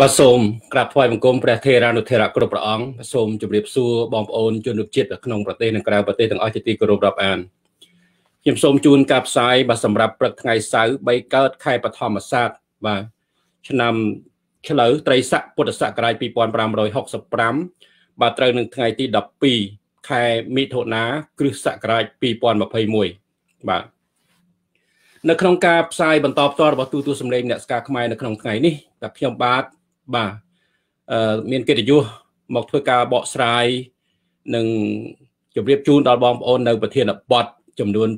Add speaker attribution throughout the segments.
Speaker 1: បាទសូមក្រាបថ្វាយបង្គំព្រះថេរានុថេរៈគ្រប់ព្រះអង្គសូមជម្រាបសួរបងប្អូនជនរួមជាតិក្នុងប្រទេសនិងក្រៅប្រទេសទាំងអស់ជាទីគោរពរាប់អានខ្ញុំសូមជូនការផ្សាយបាទសម្រាប់ព្រឹកថ្ងៃសៅរ៍3កើតខែបឋមសាទបាទឆ្នាំឆ្លូវត្រីស័កពុទ្ធសករាជ2565បាទត្រូវនឹងថ្ងៃទី12ខែមិថុនាគ្រិស្តសករាជ2021បាទនៅក្នុងការផ្សាយបន្តផ្ទាល់របស់ទូទួលសម្លេងអ្នកស្ការខ្មែរនៅក្នុងថ្ងៃនេះតែខ្ញុំបាទ បាទអឺមានកិត្តិយសមកធ្វើការបកស្រាយនិងជម្រាបជូនដល់បងប្អូននៅ ប្រធានបទចំនួន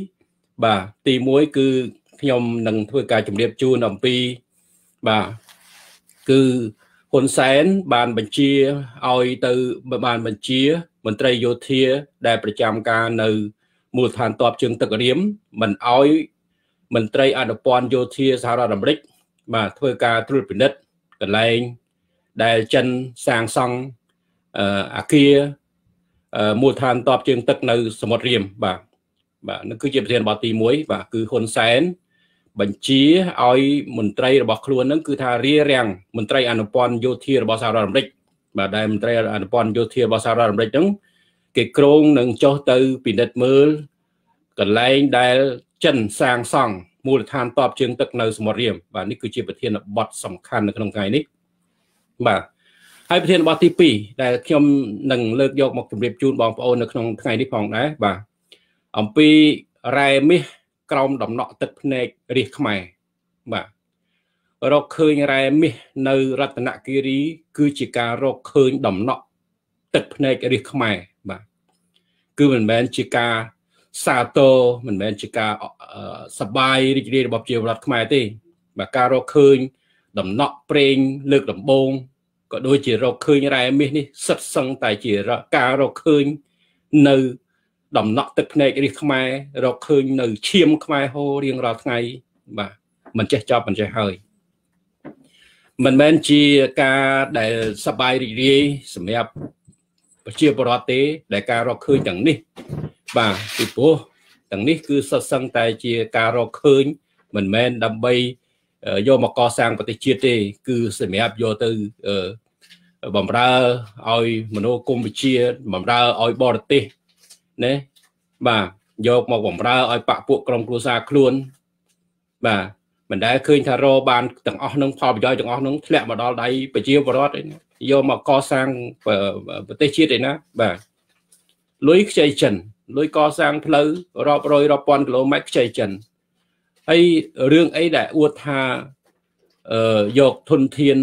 Speaker 1: 2បាទទី1គឺខ្ញុំនឹងធ្វើការជម្រាបជូនអំពីបាទគឺហ៊ុនសែនបានបញ្ជាឲ្យទៅបានបញ្ជា មន្ត្រីយោធា ដែលប្រចាំការនៅមូលដ្ឋានទ័ពជើងទឹករៀមមិនឲ្យមន្ត្រីអនុព័ន្ធយោធាសហរដ្ឋអាមេរិកបាទធ្វើការត្រួតពិនិត្យ កន្លែងដែលចិនសាងសង់អាគារមូលដ្ឋានតបជើងទឹកនៅសមុទ្ររៀមបាទបាទនោះគឺជាប្រធានបទទី1បាទគឺហ៊ុនសែនបញ្ជាឲ្យមន្ត្រីរបស់ខ្លួននឹងគឺថារៀបរៀងមន្ត្រីអនុព័ន្ធយោធារបស់សហរដ្ឋអាមេរិកបាទដែលមន្ត្រីអនុព័ន្ធយោធារបស់សហរដ្ឋអាមេរិកហ្នឹងគេក្រងនឹងចុះទៅពិនិត្យមើលកន្លែងដែលចិនសាងសង់ មូលដ្ឋានតបជើងទឹកនៅសមុទ្ររៀមបាទនេះគឺជាប្រធានបទសំខាន់នៅក្នុងថ្ងៃនេះបាទហើយប្រធានបទទី2ដែលខ្ញុំនឹងលើកយកមកជម្រាបជូនបងប្អូននៅក្នុងថ្ងៃនេះផងដែរបាទអំពីរ៉ែមាសក្រោមដំណក់ទឹកភ្នែករាជខ្មែរបាទរកឃើញរ៉ែមាសនៅរតនគិរី គឺជាការរកឃើញដំណក់ទឹកភ្នែករាជខ្មែរបាទគឺមិនមែនជាការ សាទរមិនមែនជាការសបាយរីករាយរបស់ប្រជាពលរដ្ឋខ្មែរទេបាទការរកឃើញ ដំណក់ប្រេងលើកដំបូងក៏ដូចជារកឃើញរ៉ែមាសនេះសិតសឹងតែជាការរកឃើញនៅដំណក់ទឹកភ្នែករាជខ្មែររកឃើញនៅឈាមខ្មែរហូររៀងរាល់ថ្ងៃបាទមិនចេះចប់មិនចេះហើយមិនមែនជាការដែលសបាយរីករាយសម្រាប់ប្រជាពលរដ្ឋទេ ដែលការរកឃើញទាំងនេះ បាទពីព្រោះទាំងនេះគឺសុទ្ធសឹងតែជាការរកឃើញ មិនមែនដើម្បីយកមកកសាងប្រទេសជាតិទេ គឺសម្រាប់យកទៅបំរើឲ្យមនោគមវិជ្ជាបំរើឲ្យបរទេសណាបាទយកមកបំរើឲ្យបពពួកក្រុមគ្រួសារខ្លួន បាទមិនដែលឃើញថារបានទាំងអស់នឹងផលប្រយោជន៍ទាំងអស់នឹងធ្លាក់មកដល់ដៃប្រជាពលរដ្ឋយកមកកសាងប្រទេសជាតិឯណាបាទលុយខ្ចីចិន លុយកសាងផ្លូវរាប់រយរាប់ពាន់គីឡូម៉ែត្រខ្ចីចិនហើយរឿងអីដែលអួតថាអឺយកធនធាន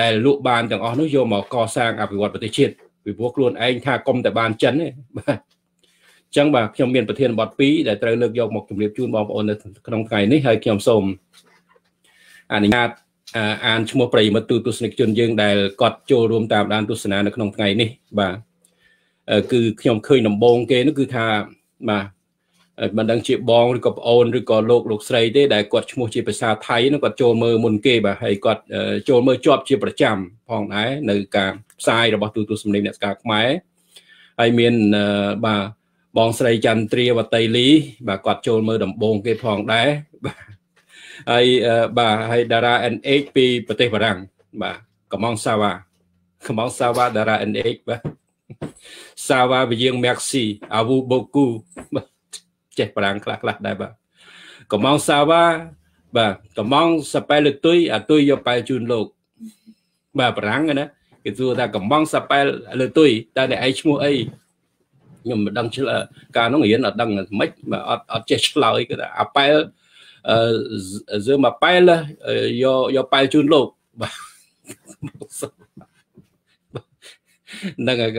Speaker 1: ដែលលក់បានទាំងអស់នោះយកមកកសាងអភិវឌ្ឍប្រទេសជាតិពីព្រោះខ្លួនឯងថាកុំតែបានចិនទេបាទអញ្ចឹងបាទខ្ញុំមានប្រធានបទ2ដែលត្រូវលើកយកមកជម្រាបជូនបងប្អូននៅក្នុងថ្ងៃនេះហើយខ្ញុំសូមអនុញ្ញាតអានឈ្មោះប្រិយមិត្តទូទស្សនិកជនយើងដែលគាត់ចូលរួមតាមដានទស្សនានៅក្នុងថ្ងៃនេះបាទ គឺខ្ញុំឃើញដំបងគេនោះគឺថាបាទមិនដឹងជាបងឬក៏ប្អូនឬក៏លោកលោកស្រីទេដែលគាត់ឈ្មោះជាភាសាថៃនោះគាត់ចូលមើលមុនគេបាទហើយគាត់ចូលមើលជាប់ជាប្រចាំផងដែរនៅការផ្សាយរបស់ទូទស្សន៍សម្លេងអ្នកស្ការខ្មែរហើយមានបាទបងស្រីចន្ទ្រាវតីលី បាទគាត់ចូលមើលដំបងគេផងដែរបាទហើយបាទហើយតារា NH ពីប្រទេសបារាំងបាទកំងសាវ៉ាកំងសាវ៉ាតារា NH បាទ ça va bien merci à vous beaucoup ចេះប្រាំងខ្លះខ្លះដែរបាទ comment ça va បាទ comment s'appelle le tuy អាទុយយកបែលជូនលោកបាទប្រាំងណាគេសួរថា comment s'appelle le tuy តើអ្នកឯងឈ្មោះអីខ្ញុំមិនដឹងឆ្លើយការនោះរៀនអត់ដឹងមិនបាទអត់អត់ចេះឆ្លើយគឺថាអាប៉ែលអឺဇឺមកប៉ែលយកយកប៉ែលជូនលោកបាទ ហ្នឹងហើយ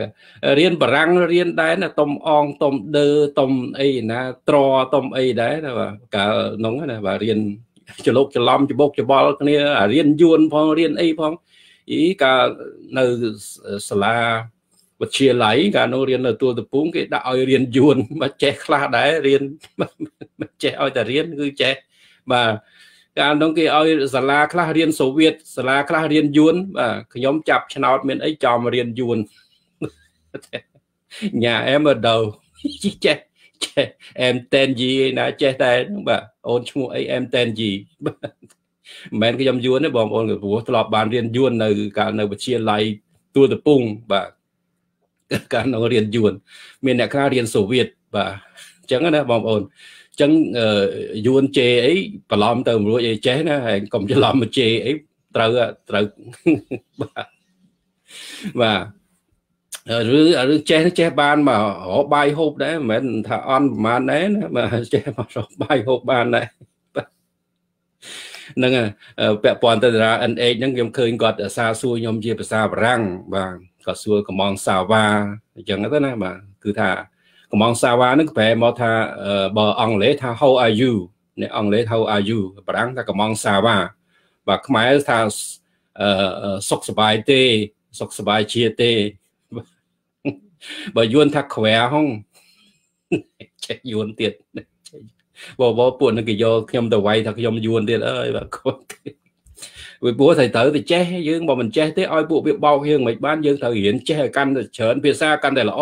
Speaker 1: រៀនបារាំងរៀនដែរណាតុំអងតុំដឺតុំអីណាត្រតុំអីដែរណាបាទកាលនោះណាបាទរៀនច្រឡុកច្រឡំច្បុកច្បល់គ្នារៀនយួនផងរៀនអីផងអីកាលនៅសាលាវិទ្យាល័យកាលនោះរៀននៅទួលតពូងគេដាក់ឲ្យរៀនយួនមកចេះខ្លះដែររៀនមិនចេះឲ្យតែរៀនគឺចេះបាទ កាលនោះគេឲ្យសាលាខ្លះរៀនសូវៀតសាលាខ្លះរៀនយួនបាទខ្ញុំចាប់ឆ្នោតមានអីចំរៀនយួនញ៉ាអែមដោចេះចេះអែមតែនយីណាចេះតែបាទអូនឈ្មោះអីអែមតែនយីមិនមែនខ្ញុំយួនទេបងប្អូនព្រោះធ្លាប់បានរៀនយួននៅកាលនៅវិទ្យាល័យទួលតពុងបាទកាលនៅរៀនយួន មានអ្នកខ្លះរៀនសូវៀតបាទអញ្ចឹងណាបងប្អូនអញ្ចឹងយួនជេអីបន្លំទៅរួចអីចេះណាហើយកុំច្រឡំមកជេអីត្រូវត្រូវបាទបាទឬឬចេះចេះបានមករកបាយហូបដែរមិនមែនថាអន់ប្រហែលដែរណាបាទចេះមករកបាយហូបបានដែរហ្នឹងពាក់ព័ន្ធទៅតារា NH ហ្នឹងខ្ញុំឃើញគាត់សារសួរខ្ញុំជាភាសាបារាំងបាទគាត់សួរកំងសាវ៉ាអញ្ចឹងទៅណាបាទគឺថា កំងសាវ៉ាហ្នឹងប្រែមកថាបើអង់គ្លេសថា how are you អ្នកអង់គ្លេស how are you បារាំងថាកំងសាវ៉ាបាទខ្មែរថាសុខសบายទេសុខសบายជាទេបើយួនថាខ្វែហងចេះយួនទៀតបបពួកនឹងគេយកខ្ញុំទៅវាយថាខ្ញុំយួនទៀតអើយបាទគាត់វាព្រោះតែត្រូវតែចេះយើងបើមិនចេះទេឲ្យពួកវាបោកយើងមិនបានយើងត្រូវរៀនចេះឲ្យកាន់តែច្រើនភាសាកាន់តែល្អ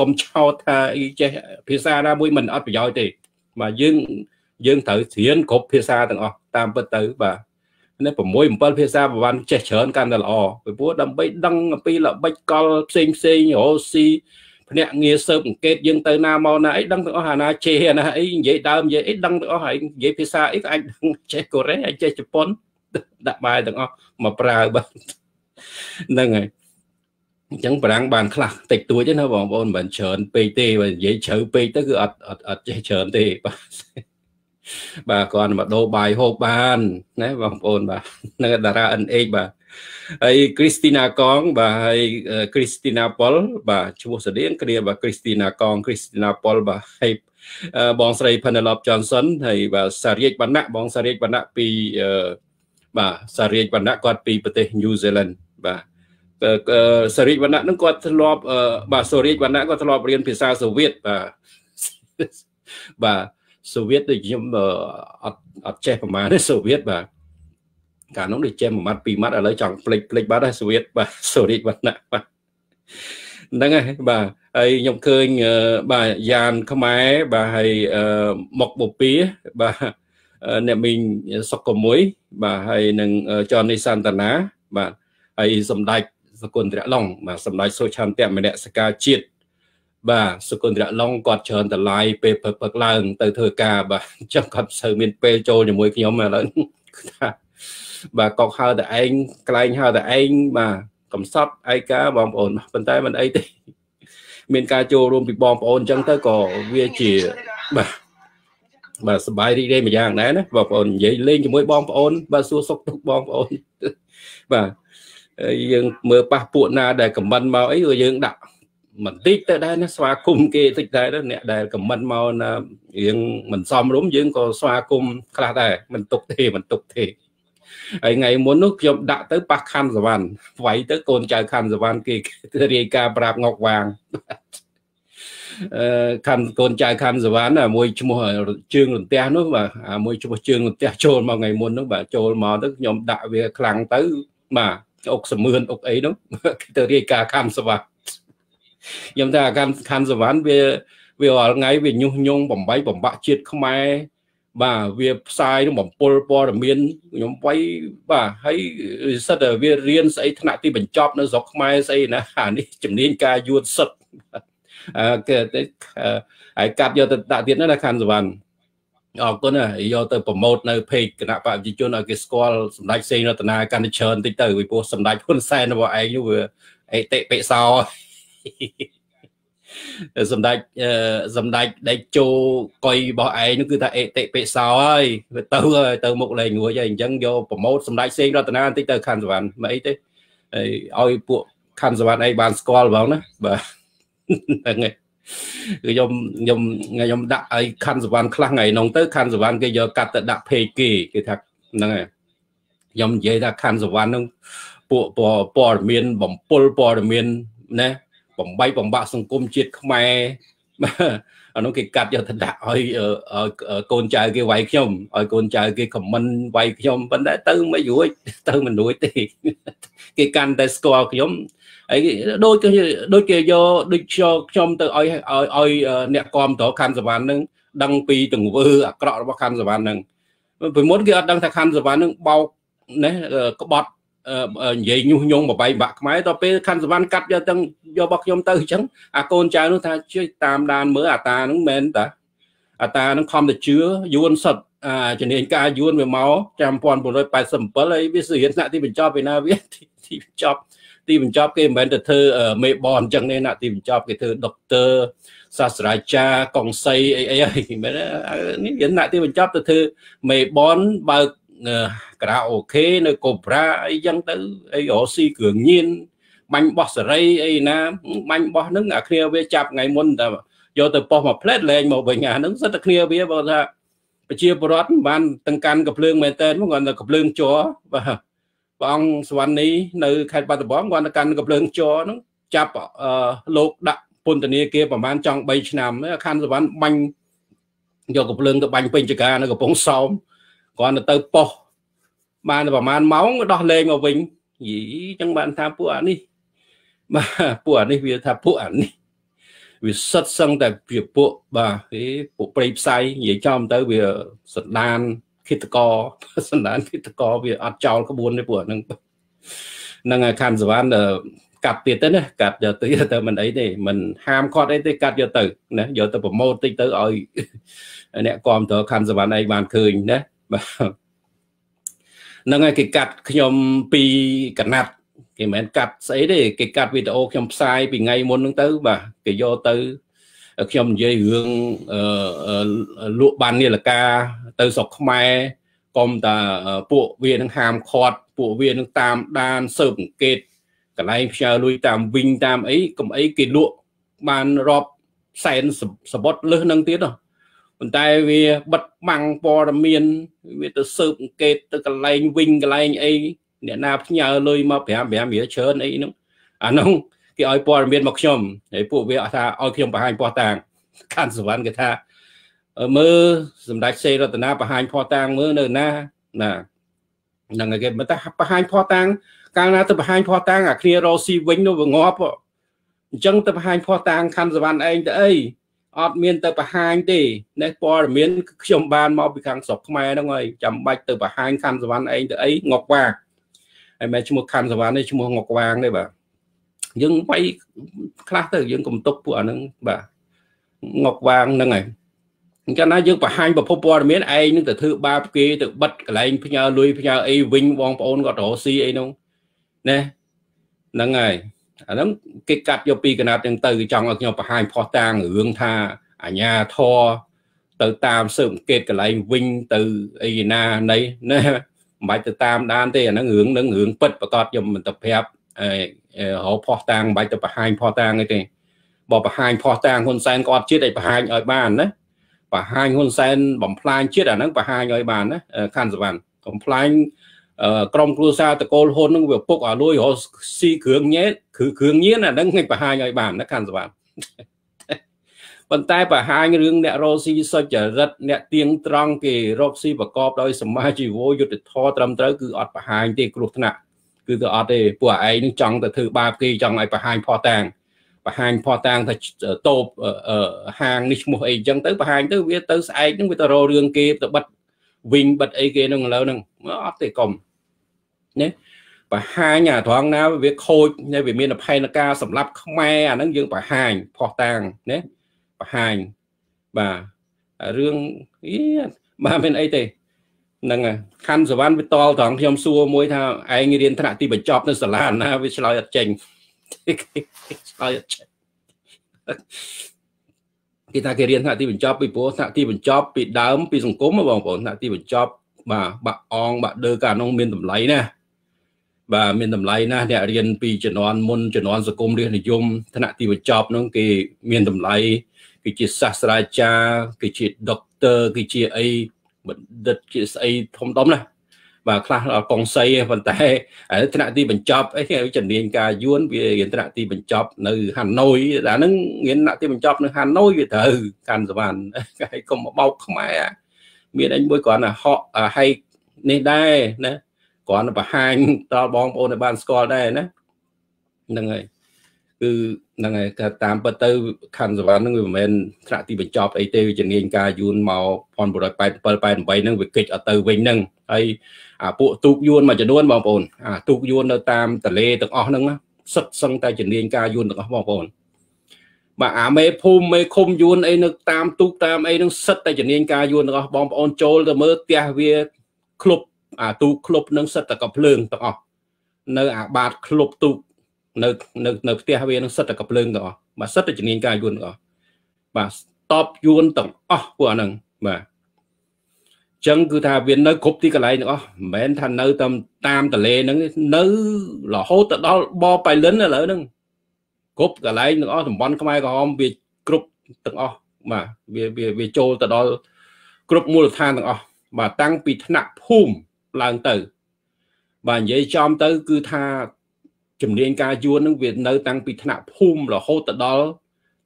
Speaker 1: កុំឆោតថាអីចេះភាសាណាមួយមិនអត់ប្រយោជន៍ទេបាទយើងយើងត្រូវរៀនគ្រប់ភាសាទាំងអស់តាមពិតទៅបាទនេះ6 7ភាសាប្រវត្តិចេះច្រើនកាន់តែល្អពីព្រោះដើម្បីដឹងអំពីល្បិចកលផ្សេងផ្សេងរស់ស៊ីភ្នាក់ងារស៊ើបអង្កេតយើងទៅណាមកណាអីដឹងទាំងអស់អាណាជេអាណាអីនិយាយដើមនិយាយអីដឹងទាំងអស់ហើយនិយាយភាសាអីក៏អាចចេះកូរ៉េអាចចេះជប៉ុនដាក់បាយទាំងអស់មកប្រើបាទហ្នឹងហើយ អញ្ចឹងបារាំងបានខ្លះតិចតួចទេណាបងប្អូនមិនច្រើនពេកទេបើនិយាយជ្រៅពេកទៅគឺអត់អត់ចេះច្រើនទេបាទបាទគាត់មកដូរបាយហូបបានណាបងប្អូនបាទនៅតារា NH បាទហើយគ្រីស្ទីណាកង បាទហើយគ្រីស្ទីណាប៉ុលបាទឈ្មោះស្តៀងគ្នាបាទគ្រីស្ទីណាកងគ្រីស្ទីណាប៉ុលបាទហើយបងស្រី Penelope Johnson ហើយបាទសារាជវណ្ណៈបងសារាជវណ្ណៈពីបាទសារាជវណ្ណៈគាត់ពីប្រទេស New Zealand បាទ សារិចវណ្ណៈនឹងគាត់ធ្លាប់បាទសារិចវណ្ណៈគាត់ធ្លាប់រៀនភាសាសូវៀតបាទបាទសូវៀតដូចខ្ញុំអត់អត់ចេះប្រមាណទេសូវៀតបាទកាលនោះដូចចេះមួយម៉ាត់ពីរម៉ាត់ឥឡូវចង់ភ្លេចភ្លេចបាត់ហើយសូវៀតបាទសូរិចវណ្ណៈបាទហ្នឹងហើយបាទហើយខ្ញុំឃើញបាទយ៉ានខ្មែរបាទហើយមុកបពីបាទអ្នកមីងសុកមួយបាទហើយនឹងចននីសន្តានាបាទហើយសម្ដេច សុគន្ធរៈឡុងបាទសម្ដេចសុឆន្ទៈមនសិការជាតិបាទសុគន្ធរៈឡុងគាត់ច្រើនតម្លាយពេលពឹកពឹកឡើង ទៅធ្វើការបាទអញ្ចឹងគាត់មិនសូវមានពេលចូលជាមួយខ្ញុំឥឡូវថាបាទកុកហៅតែឯងក្លែងហៅតែឯងបាទកំសត់ឯកាបងប្អូនប៉ុន្តែមិនអីទេមានការចូលរួមពីបងប្អូនអញ្ចឹងទៅក៏វាជាបាទបាទសប្បាយរីករាយមួយយ៉ាងដែរណាបងប្អូននិយាយលេងជាមួយបងប្អូនបាទសួរសុខទុក្ខបងប្អូនបាទ យើងមើលប៉ះពួកណាដែលខមមិនមកអីក៏យើងដាក់បន្តិចទៅដែរណាស្វាគមន៍គេតិចដែរអ្នកដែលខមមិនមកណារៀងមិនសមរម្យយើងក៏ស្វាគមន៍ខ្លះដែរមិនទុកទេមិនទុកទេហើយថ្ងៃមុននោះខ្ញុំដាក់ទៅប៉ះខណ្ឌសវណ្ណវាយទៅកូនចៅខណ្ឌសវណ្ណគេរាយការប្រាប់ងុកវាងអឺខណ្ឌកូនចៅខណ្ឌសវណ្ណមួយឈ្មោះជើងរន្ទះនោះបាទមួយឈ្មោះជើងរន្ទះចូលមកថ្ងៃមុននោះបាទចូលមកទៅខ្ញុំដាក់វាខ្លាំងទៅបាទ អុកសមឿនអុកអីនោះគេទៅរាយការខណ្ឌសវណ្ណខ្ញុំថាអាកម្មខណ្ឌសវណ្ណវាវារាល់ថ្ងៃវាញុះញង់បំបីបំបាក់ជាតិខ្មែរបាទវាផ្សាយនឹងបំពល់ព័ត៌មានខ្ញុំវាយបាទហើយសិតតែវារៀនស្អីថ្នាក់ទីបញ្ចប់នៅស្រុកខ្មែរស្អីណាអានេះជំនាញការយួនសិតអឺគេហើយកាត់យកទៅដាក់ទៀតណាខណ្ឌសវណ្ណ អរគុណយកទៅប្រម៉ូតនៅเพจគណៈបព្វជិជនឲ្យគេស្គាល់សម្ដេចសេងរតនាកាន់តែច្រើនតិចទៅពីព្រោះសម្ដេចហ៊ុនសែនរបស់ឯងនោះវាអេតិបិសោសម្ដេចសម្ដេចដេកជោកុយរបស់ឯងនោះគឺថាអេតិពិសោហើយទៅទៅមុខលេងងួយហើយអញ្ចឹងយកប្រម៉ូតសម្ដេចសេងរតនាបន្តិចទៅខណ្ឌសវណ្ណមិនអីទេហើយឲ្យពួកខណ្ឌសវណ្ណអីបានស្គាល់បងណាបាទហ្នឹងហើយគឺ ខ្ញុំខ្ញុំខ្ញុំដាក់ឲ្យខណ្ឌសវណ្ណខ្លះថ្ងៃនោះទៅខណ្ឌសវណ្ណគេយកកាត់ទៅដាក់ page គេគេថាហ្នឹងហើយខ្ញុំនិយាយថាខណ្ឌសវណ្ណហ្នឹងពួកព័ត៌មានបំពល់ព័ត៌មានណាបំបីបំបាក់សង្គមជាតិខ្មែរអានោះគេកាត់យកទៅដាក់ឲ្យកូនចៅគេវាយខ្ញុំឲ្យកូនចៅគេខមមិនវាយខ្ញុំប៉ុន្តែទៅមិនរួចទៅមិនរួចទេគេកាន់តែស្គាល់ខ្ញុំ ហើយដូចគេដូចគេយកដូចខ្ញុំទៅឲ្យឲ្យឲ្យអ្នកគាំទ្រខណ្ឌសវណ្ណនឹងដឹងពីទង្វើអាក្រក់របស់ខណ្ឌសវណ្ណនឹងពីមុនគេអត់ដឹងថាខណ្ឌសវណ្ណនឹងបោកណាក្បត់និយាយញុះញង់បបៃបាក់ខ្មែរដល់ពេលខណ្ឌសវណ្ណកាត់យកទាំងយករបស់ខ្ញុំទៅអញ្ចឹងអាកូនចៅនោះថាជួយតាមដានមើលអាតានឹងមែនតាអាតានឹងខំទៅជឿយួនសុតអាជំនាញការយួនវាមកចាំ1987ហើយវារៀនថ្នាក់ទីបញ្ចប់ពីណាវាទីបញ្ចប់ ទីបញ្ចប់គេមិនមែនទៅធ្វើមេបនអញ្ចឹងទេណាទីបញ្ចប់គេធ្វើដុកទ័រសាស្ត្រាចារ្យកងសីអីអីហ្នឹងមែននេះរៀនណាក់ទីបញ្ចប់ទៅធ្វើមេបនបើកការ៉ាអូខេនៅកូប្រាអីចឹងទៅអីរកស៊ីគ្រឿងញៀនបាញ់បោះសេរីអីណាបាញ់បោះហ្នឹងអាគ្នាវាចាប់ថ្ងៃមុនតែយកទៅប៉ុស្តិ៍មកផ្លែតលែងមកវិញអាហ្នឹងសិតតែគ្នាវាបើថាប្រជាពលរដ្ឋមិនបានទាំងកាន់កំភ្លើងមែនតើគាត់តែកំភ្លើងជ័របាទ ព្រះអង្គសវណ្ណីនៅខេត្តបាត់ដំបងគាត់ទៅកាន់កំភ្លើងជ័រហ្នឹងចាប់លោកដាក់ពន្ធនាគារប្រហែលចង់3ឆ្នាំខណ្ឌសវណ្ណបាញ់យកកំភ្លើងទៅបាញ់ពេញចការនៅកំពង់សោមគាត់ទៅប៉ុសបានប្រហែលម៉ោងដោះលែងមកវិញយីចឹងបានថាពួកអានេះបាទពួកអានេះវាថាពួកអានេះវាសិតសឹងតែវាពួកបាទហេពួកព្រៃផ្សៃនិយាយចំទៅវាសណ្ដាន គិតកសណ្ដានគិតកវាអត់ចោលក្បួនទេពួកហ្នឹងហ្នឹងហើយខណ្ឌសវណ្ណកាត់ទៀតទៅណាកាត់យកទៅទៅមិនអីទេមិនហាមគាត់អីទេកាត់យកទៅណាយកទៅប្រម៉ូទតិចទៅឲ្យអ្នកគ្រប់តរខណ្ឌសវណ្ណឯងបានឃើញណាបាទហ្នឹងហើយគេកាត់ខ្ញុំពីកណាត់គេមិនមែនកាត់ស្អីទេគេកាត់វីដេអូខ្ញុំផ្សាយពីថ្ងៃមុនហ្នឹងទៅបាទគេយកទៅ ខ្ញុំនិយាយរឿងលក់បាននីលកាទៅស្រុកខ្មែរកុំតាពួកវានឹងហាមឃាត់ពួកវានឹងតាមដានស៊ើបអង្កេតកន្លែងផ្ញើលុយតាមវិញតាមអីកុំអីគេលក់បានរាប់សែនសបុតលើសនឹងទៀតប៉ុន្តែវាបិទបាំងព័ត៌មានវាទៅស៊ើបអង្កេតទៅកន្លែងវិញកន្លែងអីអ្នកណាផ្ញើលុយមក5 5រៀលច្រើនអីហ្នឹងអាហ្នឹង គេឲ្យព័ត៌មានមកខ្ញុំហើយពួកវាថាឲ្យខ្ញុំបង្ហាញព័ត៌តាងខាន់សវណ្ណគេថាមើលសម្ដេចសេរតនាបង្ហាញភ័ស្តុតាងមើលនៅណាណាហ្នឹងហើយគេមិនថាបង្ហាញភ័ស្តុតាង កាលណាទៅបង្ហាញភ័ស្តុតាងអាគ្នារកស៊ីវិញនោះវាងាប់អញ្ចឹងទៅបង្ហាញភ័ស្តុតាងខណ្ឌសវណ្ណឯងទៅអីអត់មានទៅបង្ហាញទេនេះព័ត៌មានខ្ញុំបានមកពីខាងស្រុកខ្មែរហ្នឹងហើយចាំបាច់ទៅបង្ហាញខណ្ឌសវណ្ណឯងទៅអីងប់វាហើយមិនឈ្មោះខណ្ឌសវណ្ណនេះឈ្មោះងប់វាងទេបាទ យើងវាយខ្លះទៅយើងកុំទុកពួកអាហ្នឹងបាទងប់វាងហ្នឹងហើយអញ្ចឹងណាយើងបង្ហាញប្រភពព័ត៌មានឯងនឹងទៅធ្វើបាបគេទៅបិទកន្លែងផ្ញើលុយផ្ញើអីវិញបងប្អូនគាត់រកស៊ីអីនោះណាហ្នឹងហើយអាហ្នឹងគេកាត់យកពីកណាត់ហ្នឹងទៅគេចង់ឲ្យខ្ញុំបង្ហាញផោះតាងរឿងថាអាញាធរទៅតាមស៊ើបអង្កេតកន្លែងវិញទៅអីណានៃណាមិនបាច់ទៅតាមដានទេអាហ្នឹងរឿងហ្នឹងរឿងពិតប្រកបខ្ញុំមិនទៅប្រាប់អឺ រកផោះតាងមិនបាច់ទៅបង្ហាញផោះតាងអីទេបើបង្ហាញផោះតាងហ៊ុនសែនគាត់ជាតិឲ្យបង្ហាញឲ្យបានណាបង្ហាញហ៊ុនសែនបំផ្លាញជាតិអាហ្នឹងបង្ហាញឲ្យបានណាខណ្ឌសវណ្ណបំផ្លាញក្រុមគ្រួសារតកូលហ៊ុននឹងវាពុកឲ្យលួយរកស៊ីគ្រឿងញ៉េគឺគ្រឿងញៀនអាហ្នឹងគេបង្ហាញឲ្យបានណាខណ្ឌសវណ្ណប៉ុន្តែបង្ហាញរឿងអ្នករកស៊ីសុចរិតអ្នកទៀងត្រង់គេរកស៊ីប្រកបដោយសមាជីវយុទ្ធធម៌ត្រឹមត្រូវគឺអត់បង្ហាញទេគ្រោះថ្នាក់ គឺទៅអត់ទេពួកឯងនឹងចង់ទៅធ្វើបាបគេចង់ឲ្យបង្ហាញផោះតាំងបង្ហាញផោះតាំងថាតូបហាងនេះឈ្មោះអីចឹងទៅបង្ហាញទៅវាទៅស្អែកនឹងវាទៅរករឿងគេទៅបិទវិញបិទអីគេនឹងឥឡូវហ្នឹងអត់ទេកុំណាបង្ហាញអាត្រង់ណាវាខូចនៅវាមានផែនការសម្រាប់ខ្មែរអាហ្នឹងយើងបង្ហាញផោះតាំងណាបង្ហាញបាទរឿងអីបាទមានអីទេ ហ្នឹងខណ្ឌសវណ្ណវាតលត្រង់ខ្ញុំសួរមួយថាឯងរៀនថ្នាក់ទីបញ្ចប់នៅសាលាណាវាឆ្លើយអត់ចេញឆ្លើយអត់ចេញគេថាគេរៀនថ្នាក់ទីបញ្ចប់ពីព្រោះថ្នាក់ទីបញ្ចប់ពីដើមពីសង្គមបងប្អូនថ្នាក់ទីបញ្ចប់បាទបាក់អងបាក់ដឺកានោះមានតម្លៃណាបាទមានតម្លៃណាស់អ្នករៀនពីជំនាន់មុនជំនាន់សង្គមរាជនិយមថ្នាក់ទីបញ្ចប់នោះគេមានតម្លៃគឺជាសាស្ត្រាចារ្យគឺជាដុកទ័រគឺជាអី បណ្ឌិតជាស្អីធំដុំណាបាទខ្លះកងសីប៉ុន្តែថ្នាក់ទីបញ្ចប់អីគេជំនាញការយួនវារៀនថ្នាក់ទីបញ្ចប់នៅហាណូយអាហ្នឹងរៀនថ្នាក់ទីបញ្ចប់នៅហាណូយវាត្រូវកាន់សវណ្ណហើយកុំបោកខ្មែរមានអីមួយគ្រាន់តែហក់ហែកនេះដែរណាគ្រាន់តែបង្ហាញដល់បងប្អូនឲ្យបានស្គាល់ដែរណាហ្នឹងហើយ គឺហ្នឹងហើយតាមពិតទៅខណ្ឌសវណ្ណហ្នឹងវាមិនមែនថ្នាក់ទីបញ្ចប់អីទេវាជំនាញការយួនមក1987 88ហ្នឹងវាកិច្ចអត់ទៅវិញហ្នឹងហើយអាពួកទូកយួនមួយចំនួនបងប្អូនអាទូកយួននៅតាមទលេទាំងអស់ហ្នឹងសិតសឹងតែជំនាញការយួនទាំងអស់បងប្អូនបាទអាមេភូមិមេឃុំយួនអីនៅតាមទូកតាមអីហ្នឹងសិតតែជំនាញការយួនទាំងអស់បងប្អូនចូលទៅមើលផ្ទះវាក្លុបអាទូកក្លុបនឹងសិតតែកភ្លើងទាំងអស់នៅអាបាតក្លុបទូក នៅនៅនៅផ្ទះវានឹងសិតតែកភ្លើងទាំងអស់បាទសិតតែជំនាញការយួនទាំងអស់បាទតបយួនទាំងអស់ពួកអាហ្នឹងបាទចឹងគឺថាវានៅគ្រប់ទីកន្លែងទាំងអស់មិនមែនថានៅតាមតាមតលេហ្នឹងនៅរហូតទៅដល់បបៃលិនឥឡូវហ្នឹងគ្រប់កន្លែងទាំងអស់តំបន់ខ្មែរក្រហមវាគ្រប់ទាំងអស់បាទវាវាវាចូលទៅដល់គ្រប់មូលដ្ឋានទាំងអស់បាទតាំងពីថ្នាក់ភូមិឡើងទៅ បាទនិយាយចំទៅគឺថា ជំនាញការយួននឹងវានៅតាំងពីថ្នាក់ភូមិរហូតទៅដល់